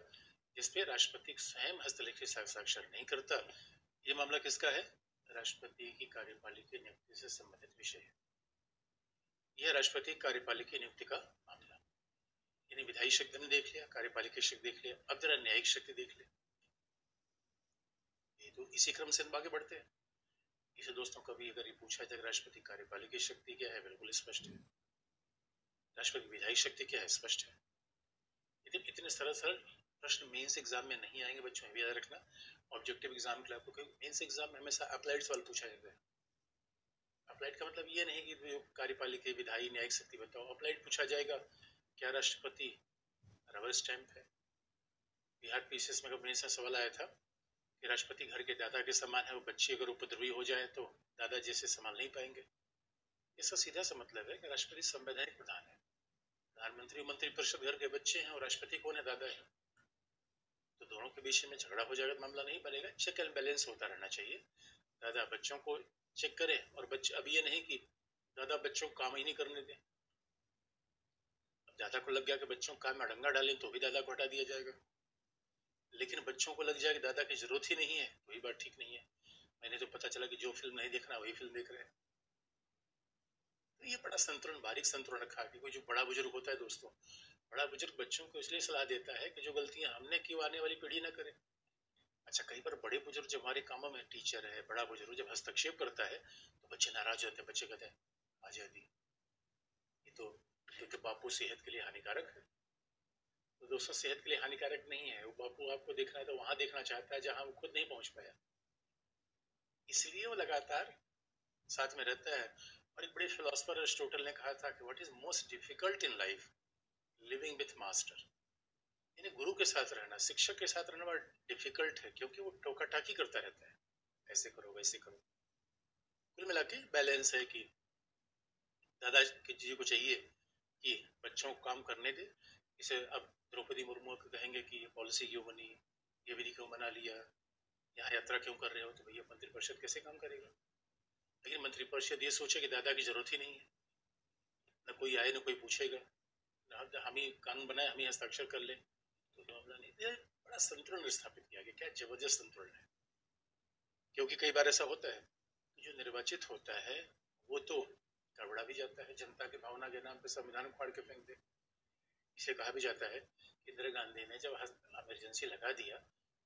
जिसपे राष्ट्रपति स्वयं हस्तलिखित हस्ताक्षर नहीं करता। ये मामला किसका है? राष्ट्रपति की कार्यपालिका नियुक्ति से संबंधित विषय है। यह राष्ट्रपति कार्यपालिका नियुक्ति का मामला। यानी विधायी शक्ति ने देख लिया, कार्यपालिका शक्ति देख लिया, अब जरा न्यायिक शक्ति देख लिया ये तो इसी क्रम से हम आगे बढ़ते हैं। इसे दोस्तों कभी अगर ये पूछा जाए राष्ट्रपति कार्यपालिका शक्ति क्या है? बिल्कुल स्पष्ट है। राष्ट्रपति विधायी शक्ति क्या है? स्पष्ट है। यदि इतने सरल सरल प्रश्न मेंस एग्ज़ाम में नहीं आएँगे, बच्चों याद रखना। ऑब्जेक्टिव एग्ज़ाम के लिए आपको मेंस एग्ज़ाम में हमेशा अप्लाइड सवाल पूछा जाता है। अप्लाइड का मतलब ये नहीं कि कार्यपालिका विधायी न्यायिक शक्ति बताओ। अप्लाइड पूछा जाएगा, क्या राष्ट्रपति रबर स्टैंप है? बिहार पीसीएस में कब सवाल आया था? कि राष्ट्रपति घर के दादा के समान है, वो बच्चे अगर उपद्रवी हो जाए तो दादा जैसे संभाल नहीं पाएँगे। इसका सीधा सा मतलब है कि राष्ट्रपति संवैधानिक प्रधान है। प्रधानमंत्री मंत्री परिषद घर के बच्चे हैं और राष्ट्रपति कौन है? दादा है। तो दोनों के बीच में झगड़ा हो जाएगा, मामला नहीं बनेगा। चेक एंड बैलेंस होता रहना चाहिए। दादा बच्चों को चेक करे और बच्चे, अब ये नहीं कि दादा बच्चों को काम ही नहीं करने दें। अब दादा को लग गया कि बच्चों काम अड़ंगा डालें तो भी दादा को हटा दिया जाएगा। लेकिन बच्चों को लग जाए कि दादा की ज़रूरत ही नहीं है, वही बात ठीक नहीं है। मैंने तो पता चला कि जो फ़िल्म नहीं देखना, वही फ़िल्म देख रहे हैं। तो ये बड़ा संतुलन, बारीक संतुलन रखा कि कोई जो बड़ा बुज़ुर्ग होता है दोस्तों, बड़ा बुज़ुर्ग बच्चों को इसलिए सलाह देता है कि जो गलतियाँ हमने की आने वाली पीढ़ी ना करे। अच्छा कई बार बड़े बुज़ुर्ग जब हमारे कामों में टीचर है, बड़ा बुज़ुर्ग जब हस्तक्षेप करता है तो बच्चे नाराज़ होते हैं, बच्चे कहते हैं, आज़ादी। ये तो तो बापू सेहत के लिए हानिकारक है। तो दोस्तों, सेहत के लिए हानिकारक नहीं है। वो बापू आपको देखना है तो वहाँ देखना चाहता है जहाँ वो खुद नहीं पहुँच पाया इसलिए वो लगातार साथ में रहता है। और एक बड़े फिलोसफर अरिस्टोटल ने कहा था कि what is most difficult in life living with master यानी गुरु के साथ रहना, शिक्षक के साथ रहना बड़ा डिफ़िकल्ट है, क्योंकि वो टोका टाकी करता रहता है। ऐसे करो, वैसे करो। कुल मिला के बैलेंस है कि दादा जी को चाहिए कि बच्चों को काम करने दे इसे अब द्रौपदी मुर्मू कहेंगे कि ये पॉलिसी क्यों बनी? ये विधि क्यों बना लिया? यहाँ यात्रा क्यों कर रहे हो? तो भैया मंत्रिपरिषद कैसे काम करेगा? लेकिन मंत्रिपरिषद ये सोचे कि दादा की ज़रूरत ही नहीं है। न कोई आए, न कोई पूछेगा। हम ही कानून बनाए, हम ही हस्ताक्षर कर ले। तो मामला नहीं। ये बड़ा संतुलन स्थापित किया गया। क्या ज़बरदस्त संतुलन है? क्योंकि कई बार ऐसा होता है जो निर्वाचित होता है, वो तो गड़बड़ा भी जाता है। जनता की भावना के नाम पे संविधान फाड़ के फेंक दे। इसे कहा भी जाता है कि इंदिरा गांधी ने जब इमरजेंसी लगा दिया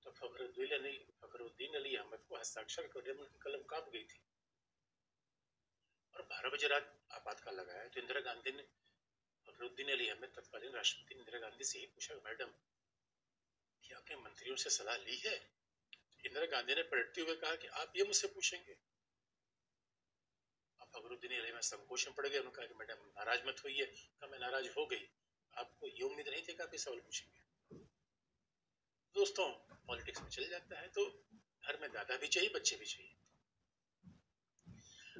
तो फखरुद्दीन अली फखरुद्दीन अली अहमद को हस्ताक्षर करने में उनकी कलम काँप गई थी। और बारह बजे रात आपातकाल लगाया तो इंदिरा गांधी ने फखरुद्दीन अली अहमद तत्कालीन राष्ट्रपति इंदिरा गांधी से ही पूछा, मैडम, क्या आपने मंत्रियों से सलाह ली है? इंदिरा गांधी ने पलटते हुए कहा कि, आप ये मुझसे पूछेंगे। अब फखरुद्दीन अली में संकोच में पड़ गए। उन्होंने कहा कि, मैडम, नाराज़ मत हुई है कहा मैं नाराज़ हो गई। आपको ये उम्मीद नहीं थी कि आप ये सवाल पूछेंगे। दोस्तों, पॉलिटिक्स में चल जाता है तो घर में दादा भी चाहिए, बच्चे भी चाहिए।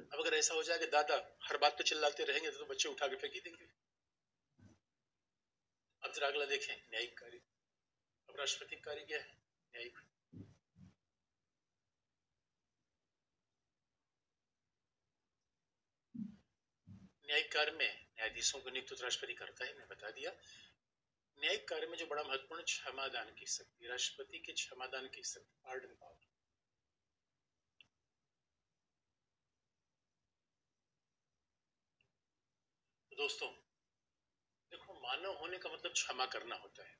अब अगर ऐसा हो जाए कि दादा हर बात पे चिल्लाते रहेंगे तो बच्चे उठा के फेंक देंगे। अब जरा अगला देखें, न्यायिक कार्य। अब राष्ट्रपति कार्य क्या है? न्यायिक। न्यायिक कार्य में न्यायाधीशों को नियुक्त राष्ट्रपति करता है मैं बता दिया। न्यायिक कार्य में जो बड़ा महत्वपूर्ण क्षमादान की शक्ति, राष्ट्रपति के क्षमादान की शक्ति पार्डन पावर तो दोस्तों, देखो, मानव होने का मतलब क्षमा करना होता है।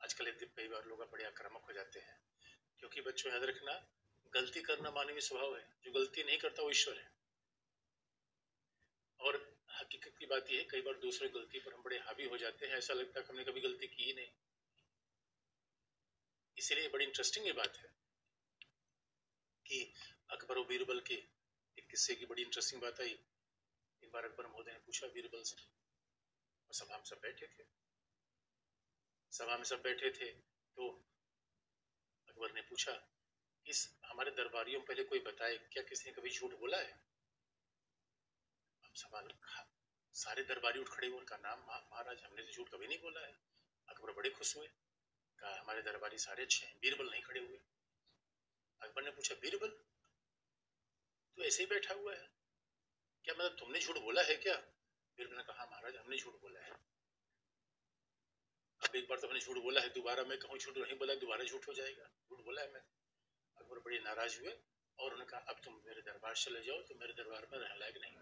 आजकल कई बार लोग बड़े आक्रामक हो जाते हैं, क्योंकि बच्चों याद रखना, गलती करना मानवीय स्वभाव है। जो गलती नहीं करता, वो ईश्वर है। और हकीकत की बात यह है, कई बार दूसरे गलती पर हम बड़े हावी हो जाते हैं, ऐसा लगता है कि हमने कभी गलती की ही नहीं। इसलिए बड़ी इंटरेस्टिंग ये बात है कि अकबर और बीरबल के एक किस्से की बड़ी इंटरेस्टिंग बात आई। एक बार अकबर महोदय ने पूछा बीरबल से, और सभा में सब बैठे थे। सभा में सब बैठे थे तो अकबर ने पूछा, इस हमारे दरबारियों में पहले कोई बताए, क्या किसी ने कभी झूठ बोला है? सवाल सारे दरबारी उठ खड़े हुए, उनका नाम महाराज, हमने तो झूठ कभी नहीं बोला है। अकबर बड़े खुश हुए। कहा, हमारे दरबारी सारे अच्छे हैं, बीरबल नहीं खड़े हुए। अकबर ने पूछा, बीरबल, तू ऐसे ही बैठा हुआ है? क्या मतलब तुमने झूठ बोला है क्या? बीरबल ने कहा, महाराज, हमने झूठ बोला है। अब एक बार तो हमने झूठ बोला है, दोबारा मैं कहूँ, झूठ नहीं बोला, दोबारा झूठ हो जाएगा। झूठ बोला है मैं अकबर बड़े नाराज़ हुए और उन्होंने कहा, अब तुम मेरे दरबार चले जाओ तो मेरे दरबार में रहने लायक नहीं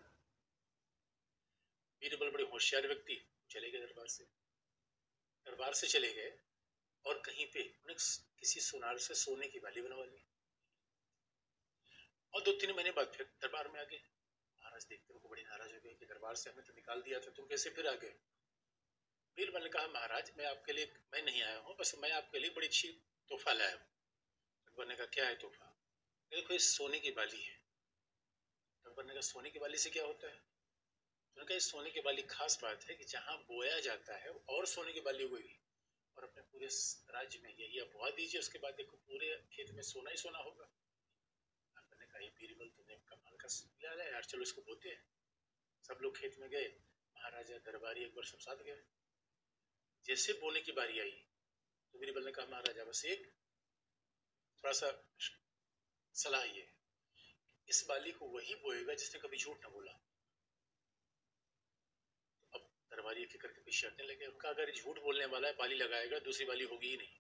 बीरबल बड़े होशियार व्यक्ति चले गए दरबार से। दरबार से चले गए और कहीं पे उन्हें किसी सोनार से सोने की बाली बनवा ली। और दो तीन महीने बाद फिर दरबार में आ गए। महाराज देखते उनको बड़ी नाराज़ हो गई कि दरबार से हमें तो निकाल दिया था, तुम कैसे फिर आ गए? बीरबल ने कहा, महाराज, मैं आपके लिए, मैं नहीं आया हूँ, बस मैं आपके लिए बड़ी अच्छी तोहफा लाया हूँ। अकबर ने कहा, क्या है तोहफा? देखो, ये सोने की बाली है। अकबर ने कहा, सोने की बाली से क्या होता है? उन्होंने कहा सोने की बाली खास बात है कि जहाँ बोया जाता है, और सोने की बाली हुई, और अपने पूरे राज्य में यही बुआ दीजिए, उसके बाद देखो पूरे खेत में सोना ही सोना होगा। मैंने कहा बीरबल तुमने कमाल का लिया है, यार चलो इसको बोते हैं। सब लोग खेत में गए, महाराजा दरबारी एक बार सब साथ गए। जैसे बोने की बारी आई तो बीरबल ने कहा, महाराजा, बस एक थोड़ा सा सलाह ये, इस बाली को वही बोएगा जिसने कभी झूठ ना बोला। दरबारी एक करके पीछे हटने लगे। उनका अगर झूठ बोलने वाला है, बाली लगाएगा, दूसरी बाली होगी ही नहीं।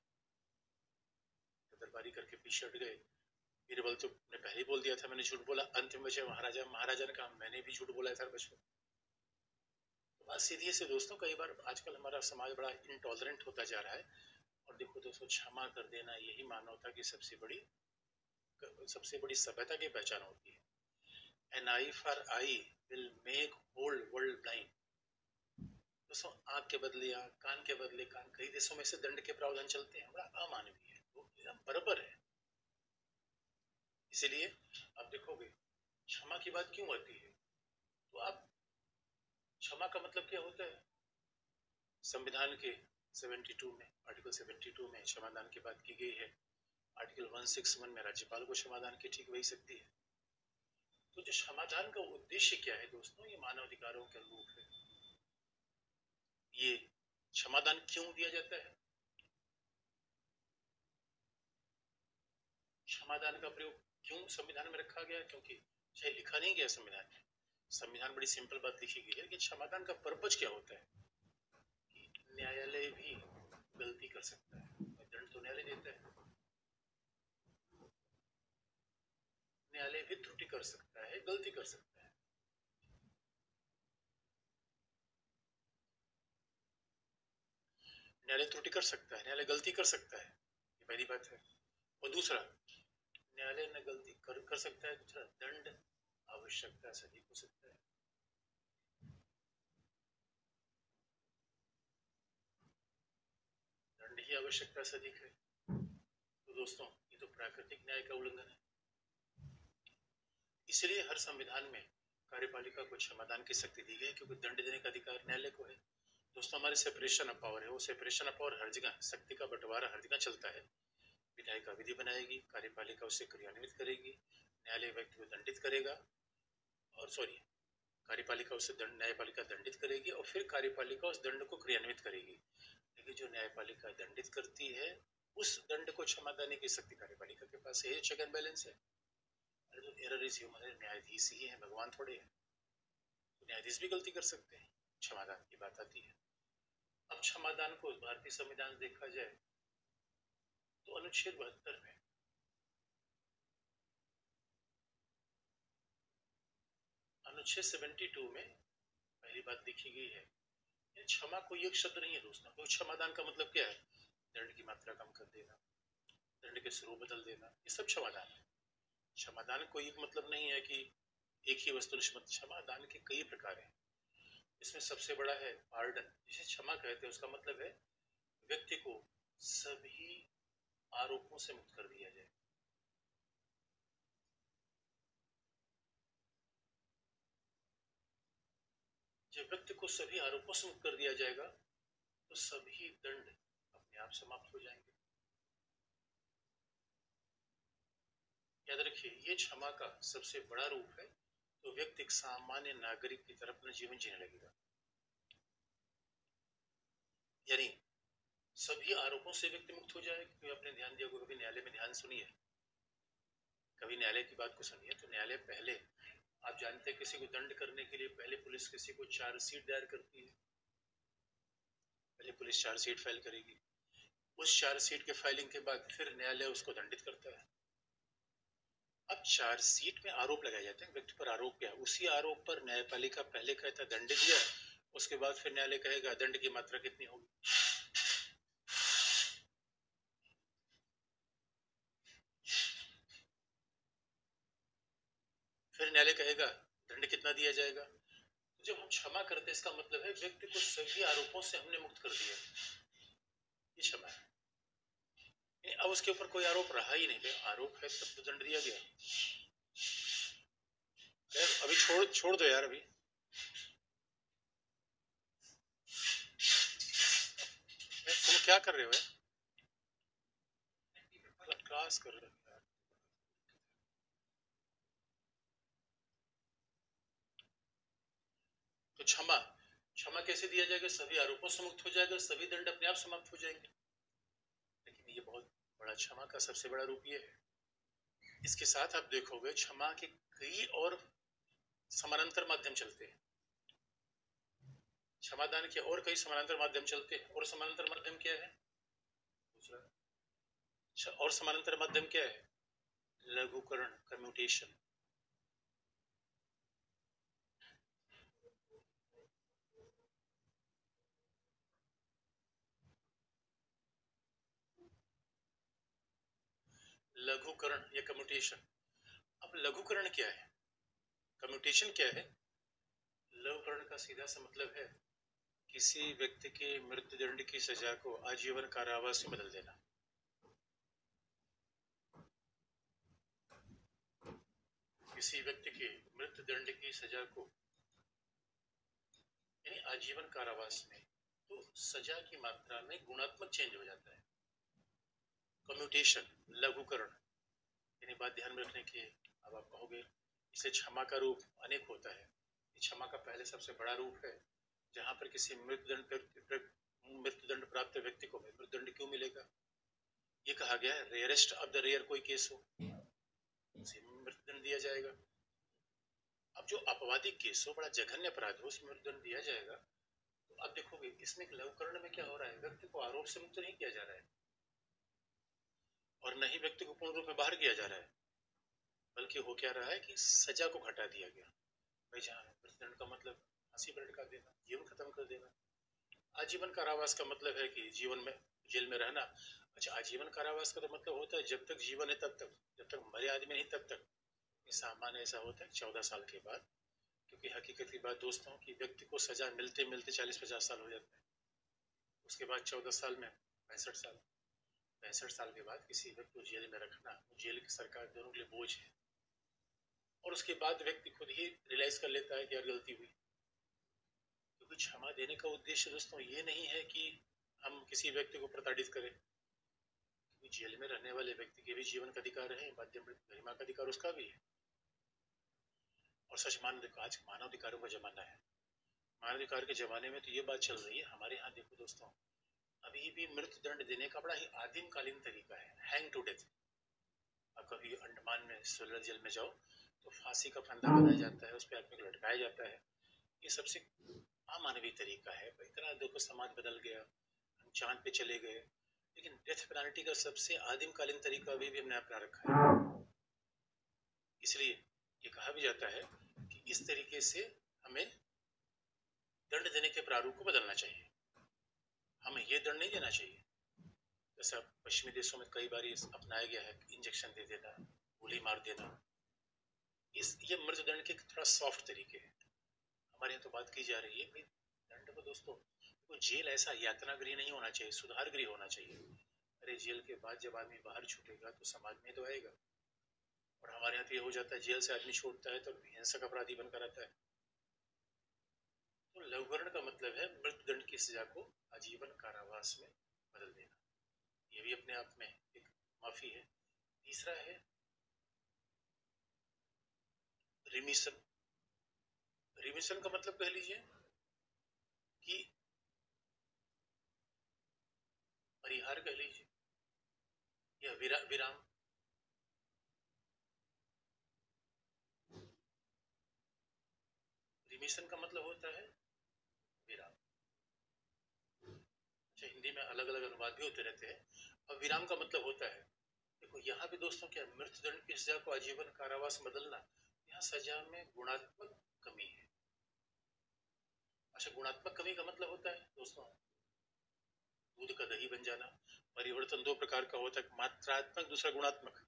तो दरबारी करके पीछे हट गए। बीरबल तो ने पहले ही बोल दिया था, मैंने झूठ बोला। अंतिम बचे महाराजा। महाराजा ने कहा, मैंने भी झूठ बोला था बचपन तो बात सीधी से दोस्तों, कई बार आजकल हमारा समाज बड़ा इंटॉलरेंट होता जा रहा है। और देखो दोस्तों, क्षमा कर देना, यही मानवता की सबसे बड़ी सबसे बड़ी सभ्यता की पहचान होती है। An eye for eye will make whole world blind दोस्तों आँख के बदले आँख कान के बदले, कान कई देशों में से दंड के प्रावधान चलते हैं, बड़ा अमानवीय है वो एकदम बराबर है। इसीलिए आप देखोगे, क्षमा की बात क्यों आती है? तो आप, क्षमा का मतलब क्या होता है? संविधान के 72 में, आर्टिकल 72 में क्षमादान की बात की गई है। आर्टिकल 161 में राज्यपाल को क्षमादान की ठीक वही सकती है। तो जो क्षमादान का उद्देश्य क्या है दोस्तों? ये मानव अधिकारों के अनुरूप है। ये क्षमादान क्यों दिया जाता है? क्षमादान का प्रयोग क्यों संविधान में रखा गया? क्योंकि चाहे लिखा नहीं गया संविधान में संविधान बड़ी सिंपल बात लिखी गई है कि क्षमादान का पर्पज क्या होता है? न्यायालय भी गलती कर सकता है दंड तो न्यायालय देता है। न्यायालय भी त्रुटि कर सकता है, गलती कर सकता है। न्यायालय त्रुटि कर सकता है, न्यायालय गलती कर सकता है। ये पहली बात है। और दूसरा, न्यायालय ने गलती कर कर सकता है, दूसरा, दंड आवश्यकता से अधिक हो सकता है। दंड ही आवश्यकता से अधिक है। तो दोस्तों, ये तो प्राकृतिक न्याय का उल्लंघन है। इसलिए हर संविधान में कार्यपालिका को क्षमादान की शक्ति दी गई क्योंकि दंड देने का अधिकार न्यायालय को है। दोस्तों, हमारे सेपरेशन ऑफ़ पावर है। वो सेपरेशन ऑफ़ पावर हर जगह, शक्ति का बंटवारा हर जगह चलता है। विधायिका विधि बनाएगी, कार्यपालिका उसे क्रियान्वित करेगी, न्यायालय व्यक्ति को दंडित करेगा, और सॉरी कार्यपालिका उसे दंड, न्यायपालिका दंडित करेगी, और फिर कार्यपालिका उस दंड को क्रियान्वित करेगी। लेकिन जो न्यायपालिका दंडित करती है, उस दंड को क्षमा देने की शक्ति कार्यपालिका के पास है। चेक एंड बैलेंस है। अरे तो एरर इज़ ह्यूमन न्यायाधीश ही है, भगवान थोड़े हैं। तो न्यायाधीश भी गलती कर सकते हैं। क्षमादान की बात आती है। अब क्षमादान को भारतीय संविधान देखा जाए तो अनुच्छेद बहत्तर में अनुच्छेद 72 में पहली बात देखी गई है क्षमा कोई एक शब्द नहीं है दोस्तों। तो क्षमादान का मतलब क्या है? दंड की मात्रा कम कर देना, दंड के स्वरूप बदल देना, ये सब क्षमादान है। क्षमादान कोई एक मतलब नहीं है कि एक ही वस्तु क्षमा दान के कई प्रकार हैं। इसमें सबसे बड़ा है पार्डन जिसे क्षमा कहते हैं, उसका मतलब है व्यक्ति को सभी आरोपों से मुक्त कर दिया जाए। जब व्यक्ति को सभी आरोपों से मुक्त कर दिया जाएगा तो सभी दंड अपने आप समाप्त हो जाएँगे। याद रखिए, ये क्षमा का सबसे बड़ा रूप है तो व्यक्ति एक सामान्य नागरिक की तरफ़ अपना जीवन जीने लगेगा। यानी सभी आरोपों से व्यक्ति मुक्त हो जाए क्योंकि आपने ध्यान दिया कभी न्यायालय में ध्यान सुनिए। कभी न्यायालय की बात को सुनिए तो न्यायालय पहले, आप जानते हैं किसी को दंड करने के लिए पहले पुलिस किसी को चार्जशीट दायर करती है। पहले पुलिस चार्जशीट फ़ाइल करेगी। उस चार्जशीट के फाइलिंग के बाद फिर न्यायालय उसको दंडित करता है। अब चार्जशीट में आरोप लगाए जाते हैं। व्यक्ति पर आरोप क्या। उसी आरोप पर न्यायपालिका पहले कहता दंड दिया। उसके बाद फिर न्यायालय कहेगा, दंड की मात्रा कितनी होगी? फिर न्यायालय कहेगा, दंड कितना दिया जाएगा? जब हम क्षमा करते हैं, इसका मतलब है, व्यक्ति को सभी आरोपों से हमने मुक्त कर दिया। ये क्षमा है। अब उसके ऊपर कोई आरोप रहा ही नहीं। आरोप है तब तो दंड दिया गया। अभी छोड़ छोड़ दो यार अभी। तुम क्या कर रहे हो क्लास कर रहे हो तो क्षमा क्षमा कैसे दिया जाएगा? सभी आरोपों से मुक्त हो जाएगा, सभी दंड अपने आप समाप्त हो जाएँगे। लेकिन ये बहुत बड़ा क्षमा का सबसे बड़ा रूप ये है। इसके साथ आप देखोगे क्षमा के कई और समानांतर माध्यम चलते हैं। क्षमादान के और कई समानांतर माध्यम चलते हैं। और समानांतर माध्यम क्या है? दूसरा। और समानांतर माध्यम क्या है? लघुकरण कम्यूटेशन लघुकरण, या कम्यूटेशन अब लघुकरण क्या है? कम्यूटेशन क्या है? लघुकरण का सीधा सा मतलब है किसी व्यक्ति के मृत्युदंड की सजा को आजीवन कारावास में बदल देना। किसी व्यक्ति के मृत्युदंड की सजा को, यानी आजीवन कारावास में तो सजा की मात्रा में गुणात्मक चेंज हो जाता है। कम्यूटेशन लघुकरण। यानी बात ध्यान में रखने की अब आप कहोगे, इसे क्षमा का रूप अनेक होता है। क्षमा का पहले सबसे बड़ा रूप है, जहाँ पर किसी मृत्युदंड मृत्युदंड प्राप्त व्यक्ति को मृत्युदंड क्यों मिलेगा? ये कहा गया है रेयरेस्ट ऑफ़ द रेयर कोई केस हो। उसे मृत्युदंड दिया जाएगा। अब जो अपवादी केस हो, बड़ा जघन्य अपराध हो उसमें मृत्युदंड दिया जाएगा। तो अब देखोगे, इसमें लघुकरण में क्या हो रहा है? व्यक्ति को आरोप से मुक्त नहीं किया जा रहा है। और न ही व्यक्ति को पूर्ण रूप में बाहर किया जा रहा है, बल्कि हो क्या रहा है कि सजा को घटा दिया गया। भाई जहाँ मृत्युदंड का मतलब फांसी पर लटका देना, जीवन खत्म कर देना। आजीवन कारावास का मतलब है कि जीवन में, जेल में रहना। अच्छा आजीवन कारावास का तो मतलब होता है जब तक जीवन है तब तक, जब तक मरे आदमी नहीं तब तक। सामान्य ऐसा होता है चौदह साल के बाद, क्योंकि हकीकत की बात दोस्तों कि व्यक्ति को सजा मिलते मिलते चालीस पचास साल हो जाता है। उसके बाद चौदह साल में, पैंसठ साल। पैंसठ साल के बाद किसी व्यक्ति को जेल में रखना, जेल की सरकार दोनों के लिए बोझ है। और उसके बाद व्यक्ति खुद ही रियलाइज़ कर लेता है कि यार गलती हुई। क्योंकि क्षमा देने का उद्देश्य दोस्तों ये नहीं है कि हम किसी व्यक्ति को प्रताड़ित करें। क्योंकि जेल में रहने वाले व्यक्ति के भी जीवन का अधिकार है मध्यम गरिमा का अधिकार उसका भी है। और सच मान आज मानव अधिकारों का जमाना है। मानव अधिकार के जमाने में तो ये बात चल रही है। हमारे यहाँ देखो दोस्तों अभी भी मृत्यु दंड देने का बड़ा ही आदिम कालीन तरीका है। हैंग टू डेथ अब कभी अंडमान में, सोलर जेल में जाओ तो फांसी का फंदा बनाया जाता है, उस पर आदमी को लटकाया जाता है। ये सबसे अमानवीय तरीका है। इतना देखो, समाज बदल गया, हम चाँद पे चले गए। लेकिन डेथ पेनाल्टी का सबसे आदिम कालीन तरीका अभी भी हमने अपना रखा है। इसलिए ये कहा भी जाता है कि इस तरीके से हमें दंड देने के प्रारूप को बदलना चाहिए। हमें ये दंड नहीं देना चाहिए। जैसा पश्चिमी देशों में कई बार अपनाया गया है इंजेक्शन दे देना, गोली मार देना। इस, ये मृत्युदंड के थोड़ा सॉफ्ट तरीके है। हमारे यहाँ तो बात की जा रही है दंड को दोस्तों तो जेल ऐसा यातना गृह नहीं होना चाहिए सुधार गृह होना चाहिए। अरे, जेल के बाद जब आदमी बाहर छूटेगा तो समाज में तो आएगा। और हमारे यहाँ तो ये हो जाता है, जेल से आदमी छोड़ता है तो हिंसक अपराधी बनकर आता है। तो लघुकरण का मतलब है मृत्युदंड की सजा को आजीवन कारावास में बदल देना। ये भी अपने आप में एक माफ़ी है। तीसरा है रिमिशन। रिमिशन का मतलब कह लीजिए कि परिहार कह लीजिए या विरा, विराम। रिमिशन का मतलब होता है विराम अच्छा हिंदी में अलग अलग अनुवाद भी होते रहते हैं। अब विराम का मतलब होता है, देखो, यहाँ भी दोस्तों क्या मृत्युदंड की सजा को आजीवन कारावास बदलना, यहाँ सजा में गुणात्मक कमी है। अच्छा गुणात्मक कमी का मतलब होता है, दोस्तों, दूध का दही बन जाना, परिवर्तन दो प्रकार का होता है, मात्रात्मक, दूसरा गुणात्मक।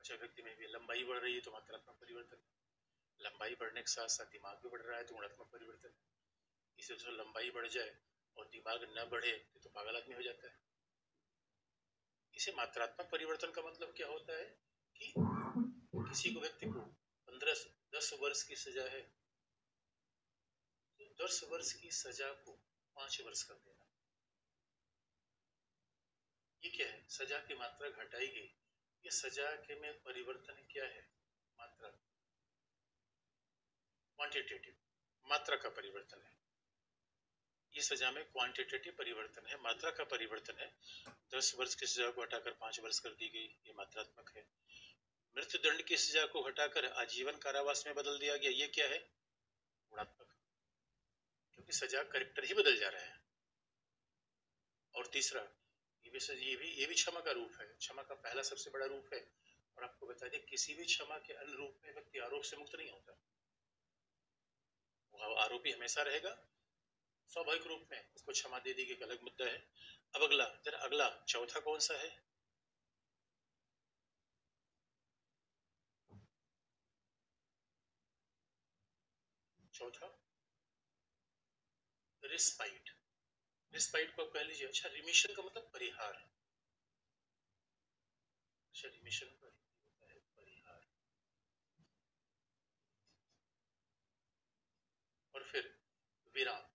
अच्छा व्यक्ति में भी लंबाई बढ़ रही है तो मात्रात्मक परिवर्तन। लंबाई बढ़ने के साथ साथ दिमाग भी बढ़ रहा है तो गुणात्मक परिवर्तन। इसे तो लंबाई बढ़ जाए और दिमाग न बढ़े तो पागल आदमी हो जाता है। इसे मात्रात्मक परिवर्तन का मतलब क्या होता है कि किसी को व्यक्ति को पंद्रह दस वर्ष की सजा है तो दस वर्ष की सजा को पाँच वर्ष कर देना। ये क्या है? सजा की मात्रा घटाई गई। ये सजा के में परिवर्तन क्या है? मात्रा। क्वांटिटेटिव मात्रा का परिवर्तन है। ये सजा में क्वांटिटेटिव परिवर्तन है, मात्रा का परिवर्तन है। दस वर्ष की सजा को हटाकर पाँच वर्ष कर दी गई, ये मात्रात्मक है। मृत्यु दंड की सजा को हटाकर आजीवन कारावास में बदल दिया गया, ये क्या है? गुणात्मक। क्योंकि सजा करेक्टर ही बदल जा रहा है। और तीसरा, ये भी ये भी ये भी क्षमा का रूप है। क्षमा का पहला सबसे बड़ा रूप है। और आपको बता दें, किसी भी क्षमा के अन्य रूप में व्यक्ति आरोप से मुक्त नहीं होता। वो आरोपी हमेशा रहेगा स्वाभाविक रूप में इसको क्षमा दे दी एक अलग मुद्दा है। अब अगला जरा अगला, चौथा कौन सा है? चौथा? रिस्पाइट। रिस्पाइट को आप कह लीजिए। अच्छा रिमिशन का मतलब परिहार। अच्छा रिमिशन का है परिहार। और फिर विराम।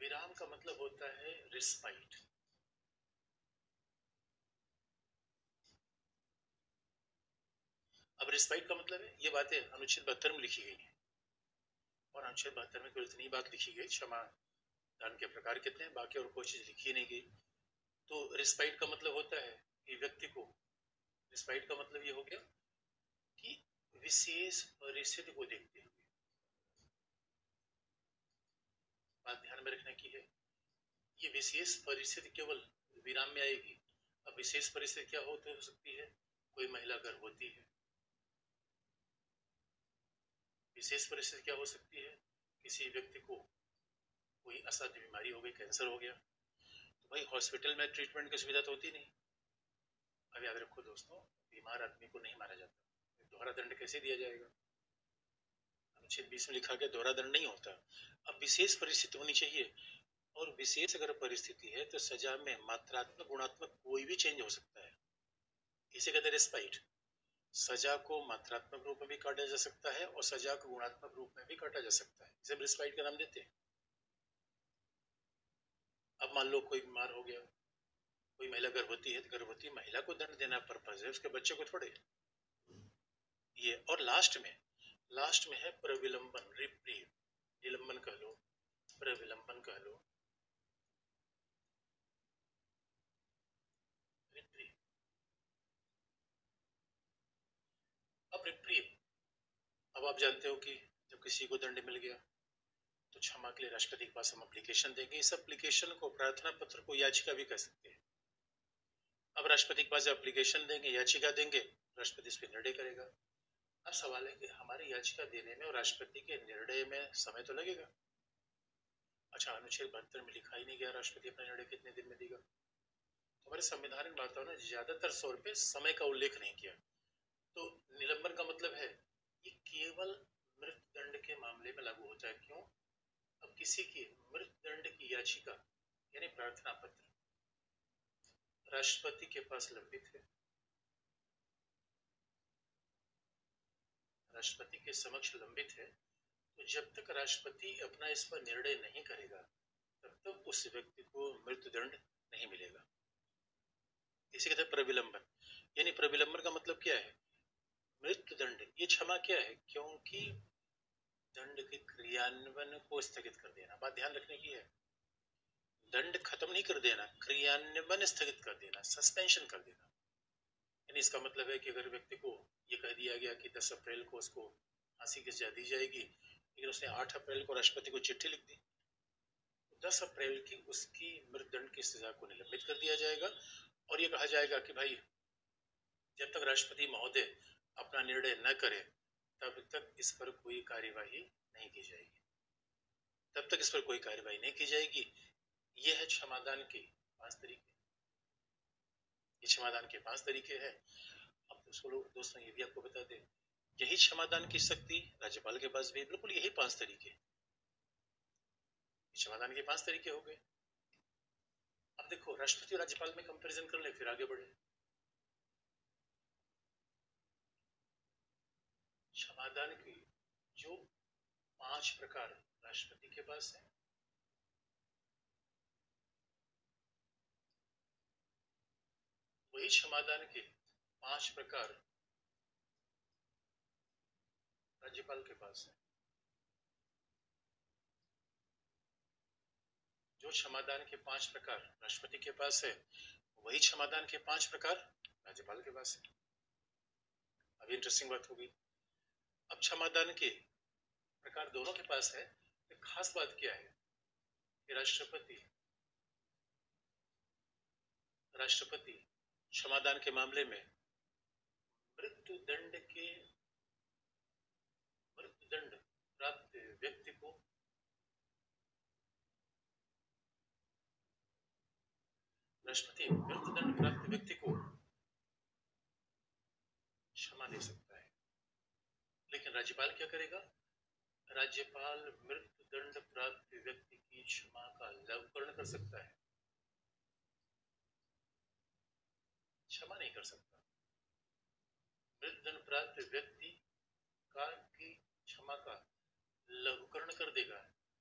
विराम का मतलब होता है रिस्पाइट अब रिस्पाइट का मतलब है, ये बातें अनुच्छेद बहत्तर में लिखी गई है। और अनुच्छेद बहत्तर में केवल इतनी बात लिखी गई, क्षमा दान के प्रकार कितने हैं, बाकी और कोई चीज़ लिखी नहीं गई। तो रिस्पाइट का मतलब होता है कि व्यक्ति को रिस्पाइट का मतलब ये हो गया कि विशेष परिस्थिति को देखते हुए बात ध्यान में रखने की है। ये विशेष परिस्थिति केवल विराम में आएगी। अब विशेष परिस्थिति क्या हो तो हो सकती है? कोई महिला गर्भवती है। विशेष परिस्थिति क्या हो सकती है? किसी व्यक्ति को कोई असाध्य बीमारी हो गई, कैंसर हो गया तो भाई हॉस्पिटल में ट्रीटमेंट की सुविधा तो होती नहीं। अब याद रखो दोस्तों, बीमार आदमी को नहीं मारा जाता। दोहरा दंड कैसे दिया जाएगा? अनुच्छेद बीस में लिखा गया, दोहरा दंड नहीं होता। अब विशेष परिस्थिति होनी चाहिए। और विशेष अगर परिस्थिति है तो सजा में मात्रात्मक, गुणात्मक कोई भी चेंज हो सकता है। इसे कहते हैं रिस्पाइट सजा को मात्रात्मक रूप में भी काटा जा सकता है और सजा को गुणात्मक रूप में भी काटा जा सकता है। इसे रिस्पाइट का नाम देते हैं। अब मान लो कोई बीमार हो गया, कोई महिला गर्भवती है तो गर्भवती महिला को दंड देना पर्पज है, उसके बच्चे को थोड़े। ये और लास्ट में लास्ट में है प्रविलंबन रिप्रीव निलंबन कह लो, प्रविलंबन कह लो। अब रिप्रीव अब आप जानते हो कि जब किसी को दंड मिल गया तो क्षमा के लिए राष्ट्रपति के पास हम अप्लीकेशन देंगे। इस अप्लीकेशन को, प्रार्थना पत्र को याचिका भी कह सकते हैं। अब राष्ट्रपति के पास अप्लीकेशन देंगे, याचिका देंगे, राष्ट्रपति इस पर निर्णय करेगा। अब सवाल है कि हमारी याचिका देने में और राष्ट्रपति के निर्णय में समय तो लगेगा? अच्छा अनुच्छेद बहत्तर में लिखा ही नहीं गया राष्ट्रपति अपना निर्णय कितने दिन में देगा? हमारे संविधान में वातावरण ने ज़्यादातर तौर पे समय का उल्लेख नहीं किया। तो निलंबन का मतलब है, ये केवल मृत्युदंड के मामले में लागू होता है। क्यों? अब किसी की मृत्युदंड की याचिका, यानी प्रार्थना पत्र, राष्ट्रपति के पास लंबित है। राष्ट्रपति के समक्ष लंबित है तो जब तक राष्ट्रपति अपना इस पर निर्णय नहीं करेगा, तब तक उस व्यक्ति को मृत्युदंड नहीं मिलेगा। इसे कहते हैं प्रविलंबन। यानी प्रविलंबन का मतलब क्या है? मृत्यु दंड ये क्षमा क्या है? क्योंकि दंड के क्रियान्वयन को स्थगित कर देना। बात ध्यान रखने की है। दंड खत्म नहीं कर देना, क्रियान्वयन स्थगित कर देना सस्पेंशन कर देना। यानी इसका मतलब है कि अगर व्यक्ति को ये कह दिया गया कि 10 अप्रैल को उसको फांसी की सजा दी जाएगी, लेकिन उसने 8 अप्रैल को राष्ट्रपति को चिट्ठी लिख दी तो 10 अप्रैल की उसकी मृत्युदंड की सजा को निलंबित कर दिया जाएगा। और ये कहा जाएगा कि भाई, जब तक राष्ट्रपति महोदय अपना निर्णय न करे, तब तक इस पर कोई कार्यवाही नहीं की जाएगी। तब तक इस पर कोई कार्यवाही नहीं की जाएगी। यह है क्षमादान के पाँच तरीके ये क्षमादान के पाँच तरीके हैं। अब दोस्तों दोस्तों ये भी आपको बता दें। यही क्षमादान की शक्ति राज्यपाल के पास भी बिल्कुल यही पाँच तरीके। क्षमादान के पाँच तरीके हो गए। अब देखो, राष्ट्रपति राज्यपाल में कंपैरिजन कर ले, फिर आगे बढ़े। क्षमादान की जो पाँच प्रकार राष्ट्रपति के पास है वही क्षमादान के पाँच प्रकार राज्यपाल के पास है। जो क्षमादान के पाँच प्रकार राष्ट्रपति के पास है, वही क्षमादान के पाँच प्रकार राज्यपाल के पास है। अभी इंटरेस्टिंग बात होगी। अब क्षमादान के प्रकार दोनों के पास है तो खास बात क्या है कि राष्ट्रपति राष्ट्रपति क्षमादान के मामले में मृत्यु दंड के मृत्यु दंड प्राप्त व्यक्ति को राष्ट्रपति मृत्यु दंड प्राप्त व्यक्ति को क्षमा दे सकता है। लेकिन राज्यपाल क्या करेगा? राज्यपाल मृत्यु दंड प्राप्त व्यक्ति की क्षमा का लघुकरण कर सकता है। क्षमा नहीं कर सकता। मृत्युदंड प्राप्त व्यक्ति का की क्षमा का लघुकरण कर देगा,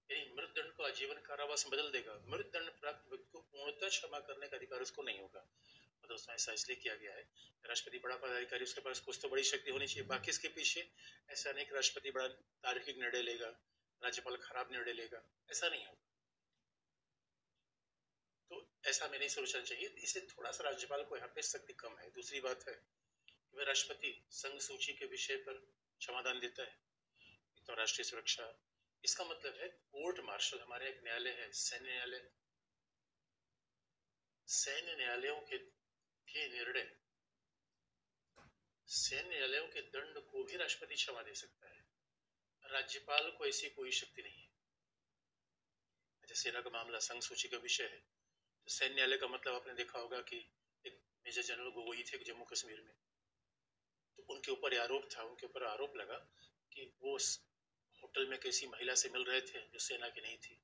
यानी मृतदंड को आजीवन कारावास में बदल देगा। मृतदंड प्राप्त व्यक्ति को पूर्णतः क्षमा करने का अधिकार उसको नहीं होगा। और दोस्तों ऐसा इसलिए किया गया है, राष्ट्रपति बड़ा पदाधिकारी, उसके पास कुछ तो बड़ी शक्ति होनी चाहिए, बाकी इसके पीछे ऐसा नहीं कि राष्ट्रपति बड़ा तार्किक निर्णय लेगा, राज्यपाल खराब निर्णय लेगा, ऐसा नहीं होगा। तो ऐसा में नहीं सोचना चाहिए। इसे थोड़ा सा राज्यपाल को यहाँ पे शक्ति कम है। दूसरी बात है वह राष्ट्रपति संघ सूची के विषय पर क्षमादान देता है। तो राष्ट्रीय सुरक्षा। इसका मतलब है कोर्ट मार्शल हमारे एक न्यायालय है, सैन्य न्यायालय। सैन्य न्यायालयों के के निर्णय, सैन्य न्यायालयों के दंड को भी राष्ट्रपति क्षमा दे सकता है। राज्यपाल को ऐसी कोई शक्ति नहीं है। जैसे सेना का मामला, संघ सूची का विषय है। सैन्य का मतलब आपने देखा होगा कि एक मेजर जनरल गोगोई थे जम्मू कश्मीर में। तो उनके ऊपर आरोप था, उनके ऊपर आरोप लगा कि वो होटल में किसी महिला से मिल रहे थे जो सेना की नहीं थी।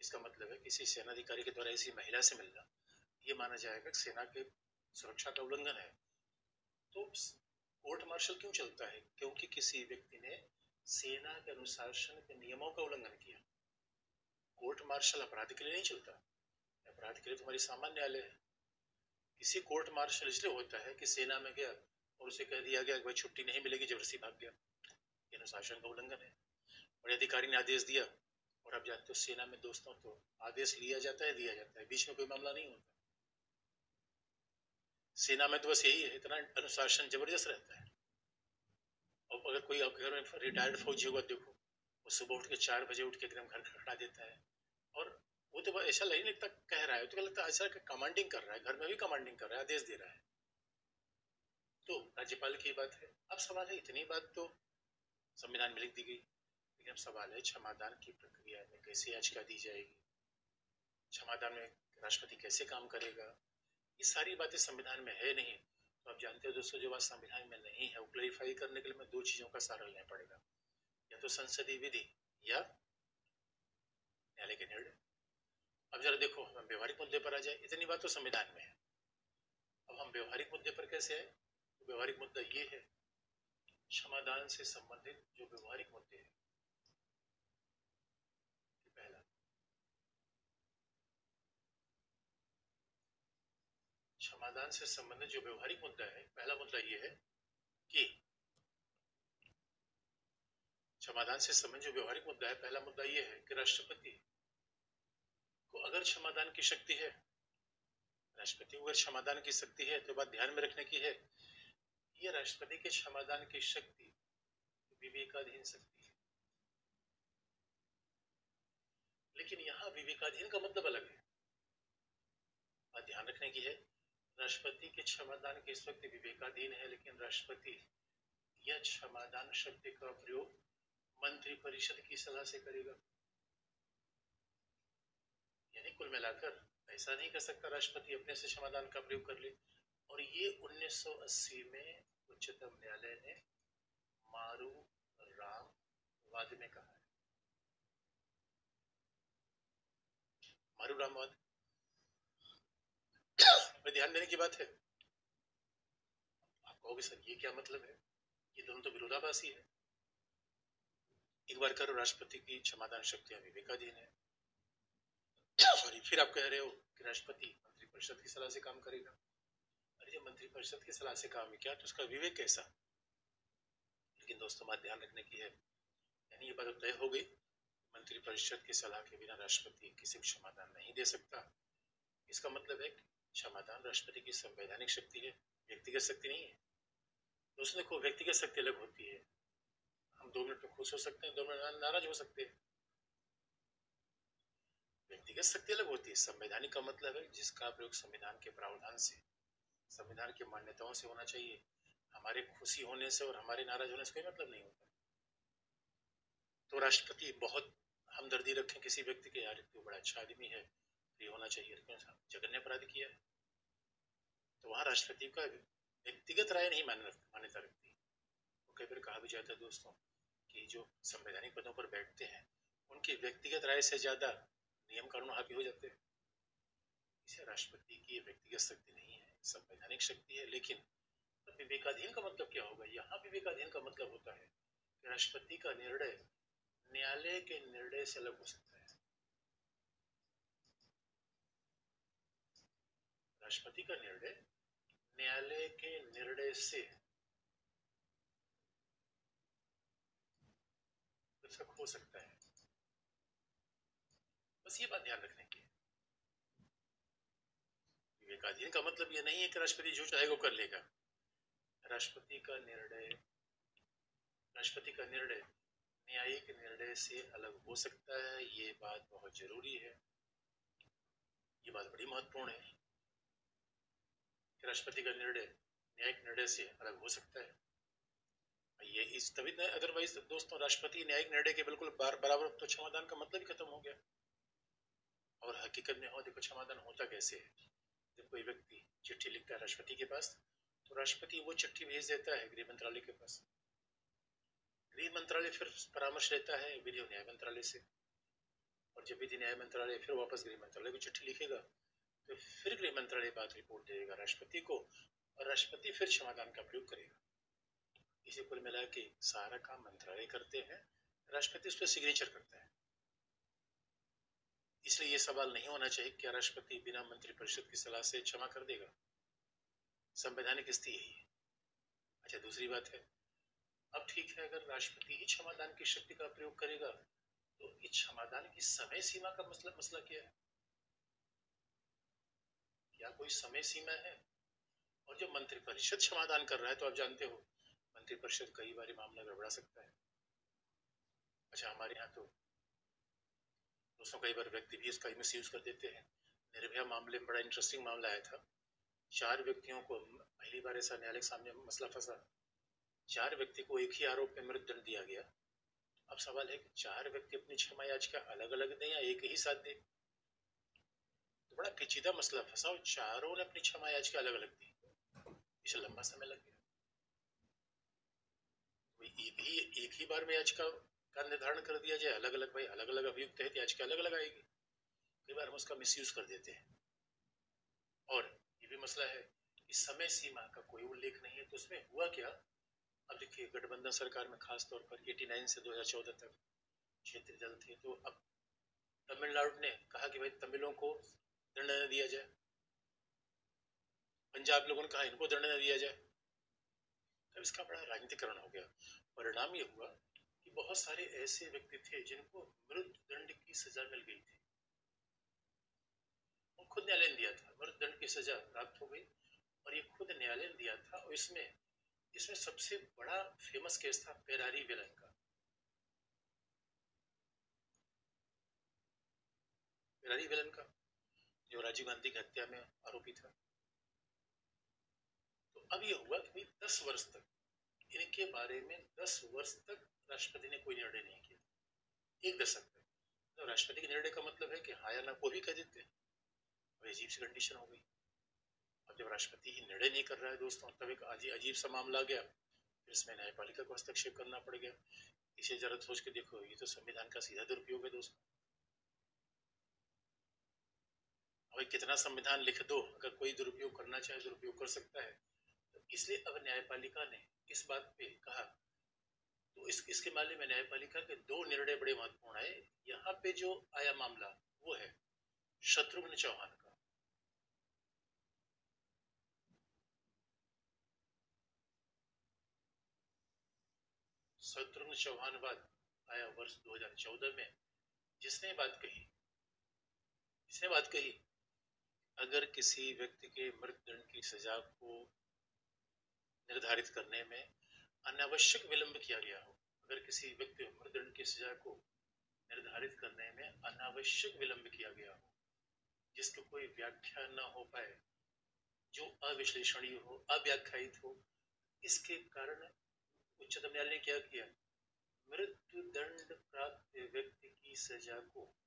इसका मतलब है किसी सेनाधिकारी के द्वारा ऐसी महिला से मिलना, ये माना जाएगा कि सेना के सुरक्षा का उल्लंघन है। तो कोर्ट मार्शल क्यों चलता है? क्योंकि किसी व्यक्ति ने सेना के अनुशासन के नियमों का उल्लंघन किया। कोर्ट मार्शल अपराध के लिए नहीं चलता। अपराध के लिए तुम्हारी सामान्य न्यायालय है। किसी कोर्ट मार्शल इसलिए होता है कि सेना में गया और उसे कह दिया गया कि भाई छुट्टी नहीं मिलेगी जबरसी भाग गया। ये अनुशासन का उल्लंघन है। बड़े अधिकारी ने आदेश दिया और अब जानते हो सेना में दोस्तों तो आदेश लिया जाता है, दिया जाता है। बीच में कोई मामला नहीं होता। सेना में तो बस यही है, इतना अनुशासन ज़बरदस्त रहता है। और अगर कोई घर में रिटायर्ड फौजी होगा, देखो, वो सुबह उठ के चार बजे उठ के एकदम घर खड़ा देता है। और वो तो ऐसा नहीं लगता कह रहा है तो क्या लगता है, ऐसा कमांडिंग कर रहा है, घर में भी कमांडिंग कर रहा है, आदेश दे रहा है। तो राज्यपाल की बात है। अब सवाल है, इतनी बात तो संविधान में लिख दी गई। लेकिन अब सवाल है, क्षमादान की प्रक्रिया में कैसे याचिका दी जाएगी? क्षमादान में राष्ट्रपति कैसे काम करेगा? ये सारी बातें संविधान में है नहीं। तो आप जानते हो दोस्तों, जो बात संविधान में नहीं है, वो क्लैरिफाई करने के लिए मैं दो चीज़ों का सहारा लेना पड़ेगा। या तो संसदीय विधि या न्यायालय के निर्णय। अब जरा देखो, हम व्यवहारिक मुद्दे पर आ जाए। इतनी बात तो संविधान में है। अब हम व्यवहारिक मुद्दे पर कैसे आए? तो व्यवहारिक मुद्दा ये है क्षमादान से संबंधित जो व्यवहारिक मुद्दे हैं पहला। क्षमादान से संबंधित जो व्यवहारिक मुद्दा है, पहला मुद्दा ये है कि क्षमादान से संबंधित जो व्यवहारिक मुद्दा है, पहला मुद्दा यह है कि राष्ट्रपति को अगर क्षमादान की शक्ति है, राष्ट्रपति अगर क्षमादान की शक्ति है तो बात ध्यान में रखने की है। ये राष्ट्रपति के क्षमादान की शक्ति विवेकाधीन शक्ति है। लेकिन यहाँ विवेकाधीन का मतलब अलग है। बात ध्यान रखने की है, राष्ट्रपति के क्षमादान की शक्ति विवेकाधीन है, लेकिन राष्ट्रपति यह क्षमादान शक्ति का प्रयोग मंत्रिपरिषद की सलाह से करेगा। कुल मिलाकर ऐसा नहीं कर सकता राष्ट्रपति अपने से क्षमादान का प्रयोग कर ले। और ये 1980 में उच्चतम न्यायालय ने मारू राम वाद में कहा है। मारू राम वाद? में ध्यान देने की बात है। आप कहोगे, सर, ये क्या मतलब है? ये दोनों तो विरोधाभासी है। एक बार करो, राष्ट्रपति की क्षमादान शक्तियाँ विवेकाधीन है। सॉरी फिर आप कह रहे हो कि राष्ट्रपति मंत्रिपरिषद की सलाह से काम करेगा। अरे जब मंत्रिपरिषद की सलाह से काम किया? तो उसका विवेक कैसा? लेकिन दोस्तों, बात ध्यान रखने की है। यानी ये बात तय हो गई। मंत्रिपरिषद की सलाह के बिना राष्ट्रपति किसी को क्षमादान नहीं दे सकता। इसका मतलब है क्षमादान राष्ट्रपति की संवैधानिक शक्ति है, व्यक्तिगत शक्ति नहीं है। दोस्तों देखो व्यक्तिगत शक्ति अलग होती है। हम दो मिनट में खुश हो सकते हैं, दो मिनट नाराज़ हो सकते हैं। व्यक्तिगत शक्ति अलग होती है। संवैधानिक का मतलब है जिसका प्रयोग संविधान के प्रावधान से, संविधान की मान्यताओं से होना चाहिए। हमारे खुशी होने से और हमारे नाराज़ होने से कोई मतलब नहीं होता। तो राष्ट्रपति बहुत हमदर्दी रखें किसी व्यक्ति के, यार तो बड़ा अच्छा आदमी है ये होना चाहिए जघन्य अपराध किया। है तो वहाँ राष्ट्रपति का व्यक्तिगत राय नहीं मान्यता रखती। तो कई बार कहा भी जाता है दोस्तों कि जो संवैधानिक पदों पर बैठते हैं, उनकी व्यक्तिगत राय से ज़्यादा नियम कानून हावी हो जाते हैं। इसे राष्ट्रपति की व्यक्तिगत शक्ति नहीं है, संवैधानिक शक्ति है, लेकिन तो विवेकाधीन का मतलब क्या होगा? यहाँ विवेकाधीन का मतलब होता है कि राष्ट्रपति का निर्णय न्यायालय के निर्णय से अलग हो सकता है। राष्ट्रपति का निर्णय न्यायालय के निर्णय से पृथक हो सकता है। बस ये बात ध्यान रखने की विवेकाधीन का मतलब ये नहीं है कि राष्ट्रपति जो चाहेगा कर लेगा। राष्ट्रपति का निर्णय, राष्ट्रपति का निर्णय न्यायिक निर्णय से अलग हो सकता है, ये बात बहुत ज़रूरी है। ये बात बड़ी महत्वपूर्ण है कि राष्ट्रपति का निर्णय न्यायिक निर्णय से अलग हो सकता है। ये इस तभी अदरवाइज़ दोस्तों, राष्ट्रपति न्यायिक निर्णय के बिल्कुल बराबर तो क्षमादान का मतलब ही खत्म हो गया। और हकीकत में हो देखो क्षमादान होता कैसे है? जब कोई व्यक्ति चिट्ठी लिखता है राष्ट्रपति के पास तो राष्ट्रपति वो चिट्ठी भेज देता है गृह मंत्रालय के पास। गृह मंत्रालय फिर परामर्श लेता है विधि और न्याय मंत्रालय से। और जब विधि, न्याय मंत्रालय फिर वापस गृह मंत्रालय को चिट्ठी लिखेगा तो फिर गृह मंत्रालय बात रिपोर्ट देगा राष्ट्रपति को और राष्ट्रपति फिर क्षमादान का प्रयोग करेगा। इसे कुल मिला के सारा काम मंत्रालय करते हैं। राष्ट्रपति उस पर सिग्नेचर करता है। इसलिए ये सवाल नहीं होना चाहिए क्या राष्ट्रपति बिना मंत्रिपरिषद की सलाह से क्षमा कर देगा। संवैधानिक स्थिति यही है। अच्छा दूसरी बात है, अब ठीक है, अगर राष्ट्रपति ही क्षमादान की शक्ति का प्रयोग करेगा तो इस क्षमादान की समय सीमा का मसला मसला क्या है? क्या कोई समय सीमा है? और जब मंत्रिपरिषद क्षमादान कर रहा है तो आप जानते हो, मंत्रिपरिषद कई बार मामला गड़बड़ा सकता है। अच्छा हमारे यहाँ तो दोस्तों कई बार व्यक्ति भी इसका मिस यूज़ कर देते हैं। निर्भया मामले में बड़ा इंटरेस्टिंग मामला आया था। चार व्यक्तियों को पहली बार ऐसा न्यायालय के सामने मसला फंसा। चार व्यक्ति को एक ही आरोप में मृत्यु दंड दिया गया। अब सवाल है कि चार व्यक्ति अपनी क्षमा याचिका अलग अलग दें या एक ही साथ दें? तो बड़ा पेचीदा मसला फंसा और चारों ने अपनी क्षमा याचिका अलग अलग दी। इसे लंबा समय लग गया। एक ही एक ही बार में याचिका का निर्धारण कर दिया जाए अलग अलग भाई अलग अलग अभियुक्त है याचिका अलग अलग आएगी? कई बार हम उसका मिसयूज कर देते हैं। और ये भी मसला है कि समय सीमा का कोई उल्लेख नहीं है तो उसमें हुआ क्या? अब देखिए, गठबंधन सरकार में खास तौर पर 89 से 2014 तक क्षेत्रीय दल थे तो अब तमिलनाडु ने कहा कि भाई, तमिलों को दंड न दिया जाए। पंजाब लोगों ने कहा, इनको दंड न दिया जाए। तब इसका बड़ा राजनीतिकरण हो गया। परिणाम ये हुआ बहुत सारे ऐसे व्यक्ति थे जिनको मृत्यु दंड की सजा मिल गई थी। और खुद न्यायालय ने दिया था मृत्यु दंड की सजा प्राप्त हो गई और ये खुद न्यायालय ने दिया था। और इसमें इसमें सबसे बड़ा फ़ेमस केस था पेरारी विलन का। पेरारी विलन का, जो राजीव गांधी की हत्या में आरोपी था। तो अब ये हुआ कि दस वर्ष तक, इनके बारे में दस वर्ष तक राष्ट्रपति ने कोई निर्णय नहीं किया। एक दशक तक। तो राष्ट्रपति के निर्णय का मतलब है कि हाँ या ना को भी कह देते हैं। अजीब सी कंडीशन हो गई। अब जब राष्ट्रपति ही निर्णय नहीं कर रहा है दोस्तों, तब एक अजीब सा मामला गया। फिर इसमें न्यायपालिका को हस्तक्षेप करना पड़ गया। इसे जरा सोच के देखो, ये तो संविधान का सीधा दुरुपयोग है दोस्तों। अब कितना संविधान लिख दो, अगर कोई दुरुपयोग करना चाहे, दुरुपयोग कर सकता है। तो इसलिए अब न्यायपालिका ने इस बात पे कहा तो इस, इसके मामले में न्यायपालिका के दो निर्णय बड़े महत्वपूर्ण आए यहाँ पे जो आया मामला, वो है शत्रुघ्न चौहान का। शत्रुघ्न चौहान बाद आया वर्ष 2014 में। जिसने बात कही, जिसने बात कही, अगर किसी व्यक्ति के मृत्युदंड की सजा को निर्धारित करने में अनावश्यक विलंब किया गया हो। अगर किसी व्यक्ति मृत्युदंड की सजा को निर्धारित करने में अनावश्यक विलंब किया गया हो, जिसकी कोई व्याख्या न हो पाए, जो अविश्लेषणीय हो, अव्याख्यायित हो, इसके कारण उच्चतम न्यायालय ने क्या किया? मृत्यु दंड प्राप्त व्यक्ति की सजा को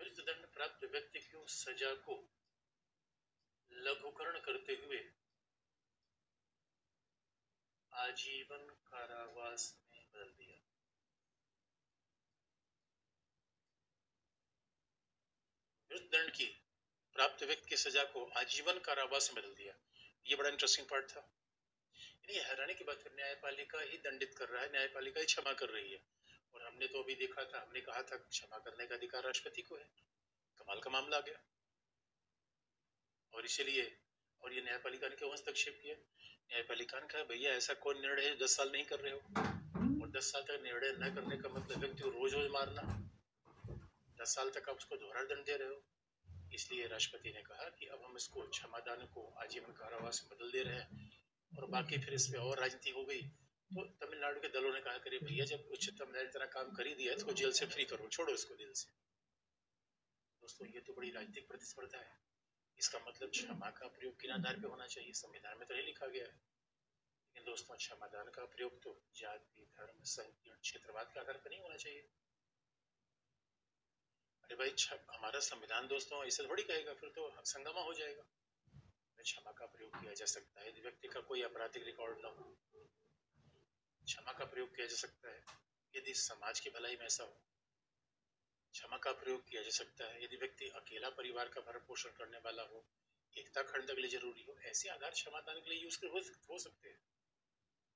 मृत्युदंड प्राप्त व्यक्ति की सजा को लघुकरण करते हुए आजीवन कारावास में बदल दिया। मृत्युदंड की प्राप्त व्यक्ति की सजा को आजीवन कारावास में बदल दिया। ये बड़ा इंटरेस्टिंग पार्ट था। यानी हैरानी की बात है, न्यायपालिका ही दंडित कर रहा है, न्यायपालिका ही क्षमा कर रही है। और हमने तो अभी देखा था, हमने कहा था क्षमा करने का अधिकार राष्ट्रपति को है। कमाल का मामला आ गया। और इसीलिए, और ये न्यायपालिका ने क्यों हस्तक्षेप किया? न्यायपालिका ने कहा, भैया, ऐसा कौन निर्णय है? दस साल नहीं कर रहे हो। और दस साल तक निर्णय न करने का मतलब व्यक्ति को रोज रोज मारना। दस साल तक आप उसको दोहरा दंड दे रहे हो। इसलिए राष्ट्रपति ने कहा कि अब हम इसको क्षमादान को आजीवन कारावास बदल दे रहे हैं। और बाकी फिर इसमें और राजनीति हो गई। तो तमिलनाडु के दलों ने कहा करे भैया, जब उच्चतम न्यायालय तरह काम कर ही दिया है तो जेल से फ्री करो। छोड़ो इसको दिल से। दोस्तों, ये तो बड़ी राजनीतिक प्रतिस्पर्धा है। इसका मतलब क्षमा का प्रयोग किन आधार पे होना चाहिए। संविधान में तो नहीं लिखा गया है। लेकिन दोस्तों, क्षमादान का प्रयोग तो जाति, धर्म संकीर्ण क्षेत्रवाद के आधार पर नहीं होना चाहिए। अरे भाई हमारा संविधान दोस्तों, ऐसे थोड़ी कहेगा, फिर तो संगमा हो जाएगा। क्षमा का प्रयोग किया जा सकता है। यदि व्यक्ति का कोई आपराधिक रिकॉर्ड न हो। क्षमा का प्रयोग किया जा सकता है। यदि समाज की भलाई में ऐसा हो क्षमा का प्रयोग किया जा सकता है। यदि व्यक्ति अकेला परिवार का भरण पोषण करने वाला हो, एकता खंड के लिए ज़रूरी हो, ऐसे आधार क्षमादान के लिए यूज़ कर हो सकते हैं।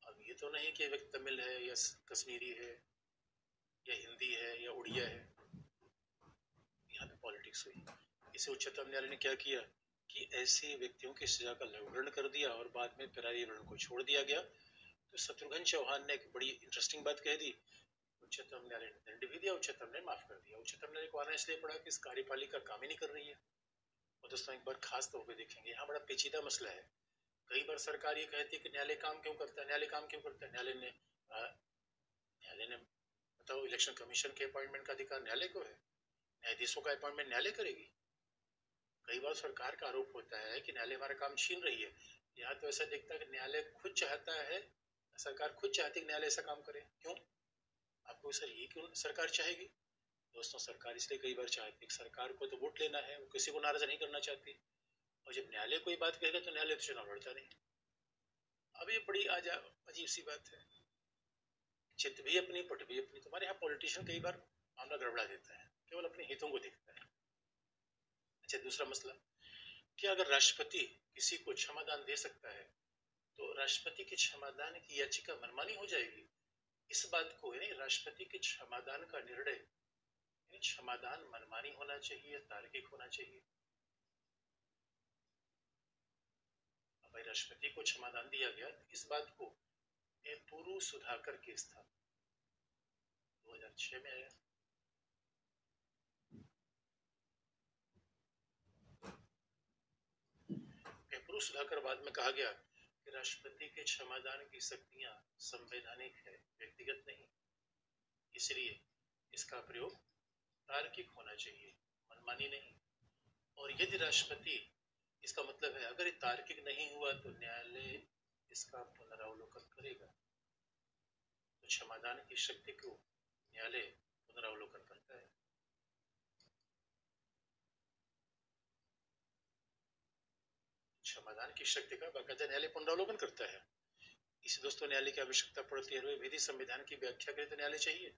अब ये तो नहीं कि व्यक्ति तमिल है या कश्मीरी है या हिंदी है या उड़िया है। यहाँ पे पॉलिटिक्स हुई। इसे उच्चतम न्यायालय ने क्या किया कि ऐसे व्यक्तियों की सजा का लघुकरण कर दिया और बाद में पिरारी को छोड़ दिया गया। तो शत्रुघ्न चौहान ने एक बड़ी इंटरेस्टिंग बात कह दी उच्चतम न्यायालय ने दंड भी दिया, उच्चतम ने माफ़ कर दिया। उच्चतम न्यायालय को आना इसलिए पड़ा कि इस कार्यपालिका काम ही नहीं कर रही है। और दोस्तों, एक बार खास तौर पर देखेंगे, यहाँ बड़ा पेचीदा मसला है। कई बार सरकार ये कहती है कि न्यायालय काम क्यों करता है, न्यायालय काम क्यों करता है? न्यायालय ने न्यायालय ने बताओ, इलेक्शन कमीशन के अपॉइंटमेंट का अधिकार न्यायालय को है? न्यायाधीशों का अपॉइंटमेंट न्यायालय करेगी? कई बार सरकार का आरोप होता है कि न्यायालय हमारा काम छीन रही है। यहाँ तो ऐसा दिखता है कि न्यायालय खुद चाहता है, सरकार खुद चाहती है न्यायालय ऐसा काम करे। क्यों? आपको सर ये क्यों सरकार चाहेगी? दोस्तों, सरकार इसलिए कई बार चाहती है सरकार को तो वोट लेना है, वो किसी को नाराज़ नहीं करना चाहती। और जब न्यायालय कोई बात कहेगा तो न्यायालय तो चुनाव लड़ता नहीं। अब ये बड़ी आज अजीब सी बात है। चित भी अपनी, पट भी अपनी, तुम्हारे यहाँ पॉलिटिशियन कई बार मामला गड़बड़ा देता है, केवल अपने हितों को देखता है। अच्छा दूसरा मसला, कि अगर राष्ट्रपति किसी को क्षमादान दे सकता है तो राष्ट्रपति के क्षमादान की याचिका मनमानी हो जाएगी। इस बात को, यानी राष्ट्रपति के क्षमादान का निर्णय क्षमादान मनमानी होना चाहिए, तार्किक होना चाहिए। भाई, राष्ट्रपति को क्षमादान दिया गया, इस बात को पूर्व सुधाकर केस था 2006 में आया। सुधाकर बाद में कहा गया राष्ट्रपति के क्षमादान की शक्तियाँ संवैधानिक है, व्यक्तिगत नहीं। इसलिए इसका प्रयोग तार्किक होना चाहिए, मनमानी नहीं। और यदि राष्ट्रपति, इसका मतलब है अगर ये तार्किक नहीं हुआ तो न्यायालय इसका पुनरावलोकन करेगा। तो क्षमादान की शक्ति को न्यायालय पुनरावलोकन करता है। क्षमादान की शक्ति का बाकायदा न्यायालय पुनरावलोकन करता है। इसे दोस्तों न्यायालय की आवश्यकता पड़ती है विधि संविधान की व्याख्या करे तो न्यायालय चाहिए।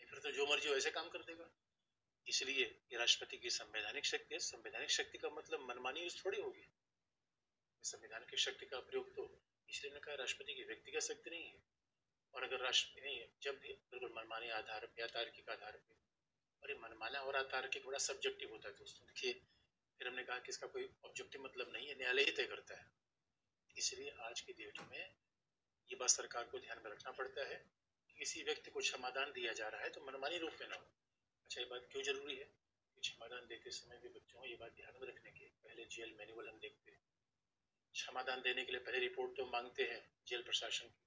फिर तो जो मर्ज़ी वैसे काम कर देगा। इसलिए ये राष्ट्रपति की संवैधानिक शक्ति है। संवैधानिक शक्ति का मतलब मनमानी यूज़ थोड़ी होगी। संविधान की शक्ति का प्रयोग तो इसलिए ने कहा राष्ट्रपति की व्यक्तिगत शक्ति नहीं है। और अगर राष्ट्रपति नहीं है, जब भी बिल्कुल मनमानी आधार पर या तार्किक आधार पर और ये मनमाना और अतार्किक बड़ा सब्जेक्टिव होता है दोस्तों। देखिए फिर हमने कहा कि इसका कोई ऑब्जेक्टिव मतलब नहीं है, न्यायालय ही तय करता है। इसलिए आज की डेट में ये बात सरकार को ध्यान में रखना पड़ता है। कि किसी व्यक्ति को क्षमादान दिया जा रहा है तो मनमानी रूप में ना हो। अच्छा ये बात क्यों ज़रूरी है? क्षमादान देते समय भी बच्चों ये बात ध्यान में रखने की पहले जेल मैनुअल हम देखते हैं। क्षमादान देने के लिए पहले रिपोर्ट तो मांगते हैं जेल प्रशासन की।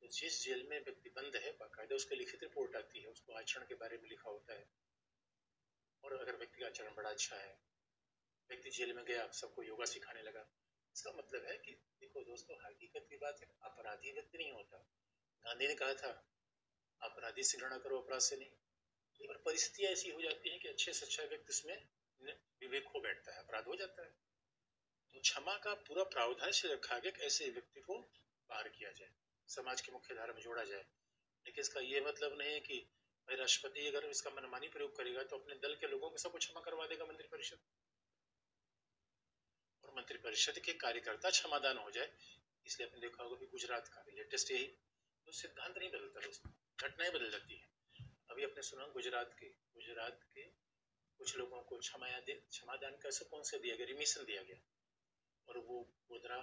तो जिस जेल में व्यक्ति बंद है, बाकायदा उसकी लिखित रिपोर्ट आती है, उसको आचरण के बारे में लिखा होता है। और अगर व्यक्ति का आचरण बड़ा अच्छा है व्यक्ति जेल में गया, सबको योगा सिखाने लगा। इसका मतलब है कि, देखो दोस्तों, हकीकत की बात है, अपराधी व्यक्ति नहीं होता। गांधी ने कहा था, अपराधी से घृणा करो, अपराध से नहीं। बार परिस्थितियाँ ऐसी हो जाती हैं कि अच्छे से अच्छा व्यक्ति इसमें विवेक हो बैठता है, अपराध हो जाता है। तो क्षमा का पूरा प्रावधान से रखा गया कि ऐसे व्यक्ति को बाहर किया जाए, समाज की मुख्य धारा में जोड़ा जाए। लेकिन इसका ये मतलब नहीं है कि, भाई राष्ट्रपति अगर इसका मनमानी प्रयोग करेगा तो अपने दल के लोगों को सबको क्षमा करवा देगा मंत्रिपरिषद। मंत्रिपरिषद के कार्यकर्ता क्षमादान हो जाए, इसलिए आपने देखा होगा कि गुजरात का लेटेस्ट यही। तो सिद्धांत नहीं बदलता दोस्तों, घटनाएँ बदल जाती है। अभी अपने सुना, गुजरात के गुजरात के कुछ लोगों को क्षमाया दे, क्षमादान कैसे कौन से दिया गया रिमिशन दिया गया? और वो गोधरा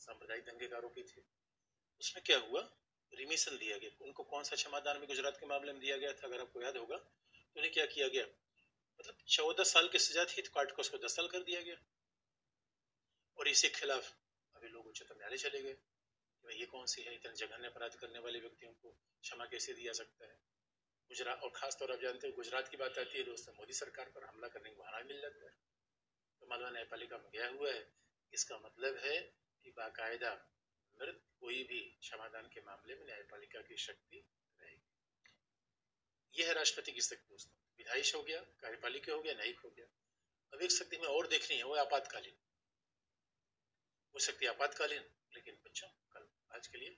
सांप्रदायिक दंगे का आरोपी थे। उसमें क्या हुआ? रिमिशन दिया गया। उनको कौन सा क्षमादान में गुजरात के मामले में दिया गया था, अगर आपको याद होगा तो उन्हें क्या किया गया? मतलब चौदह साल की सजा थी तो काट को उसको दस साल कर दिया गया। और इसी खिलाफ अभी लोग उच्चतम न्यायालय चले गए भाई ये कौन सी है? इतने जघन्य अपराध करने वाले व्यक्तियों को क्षमा कैसे दिया सकता है? गुजरात और खासतौर आप जानते हैं, गुजरात की बात आती है, दोस्तों, मोदी सरकार पर हमला करने को बहाना मिल जाता है। तो मालवा न्यायपालिका में गया हुआ है। इसका मतलब है कि बाकायदा मृत कोई भी क्षमादान के मामले में न्यायपालिका की शक्ति रहेगी। यह है राष्ट्रपति की शक्ति दोस्तों। विधायक हो गया, कार्यपालिका हो गया, न्यायिक हो गया। अब एक शक्ति में और देखनी है, वो आपातकालीन। वो है आपातकालीन लेकिन बच्चों कल आज के लिए।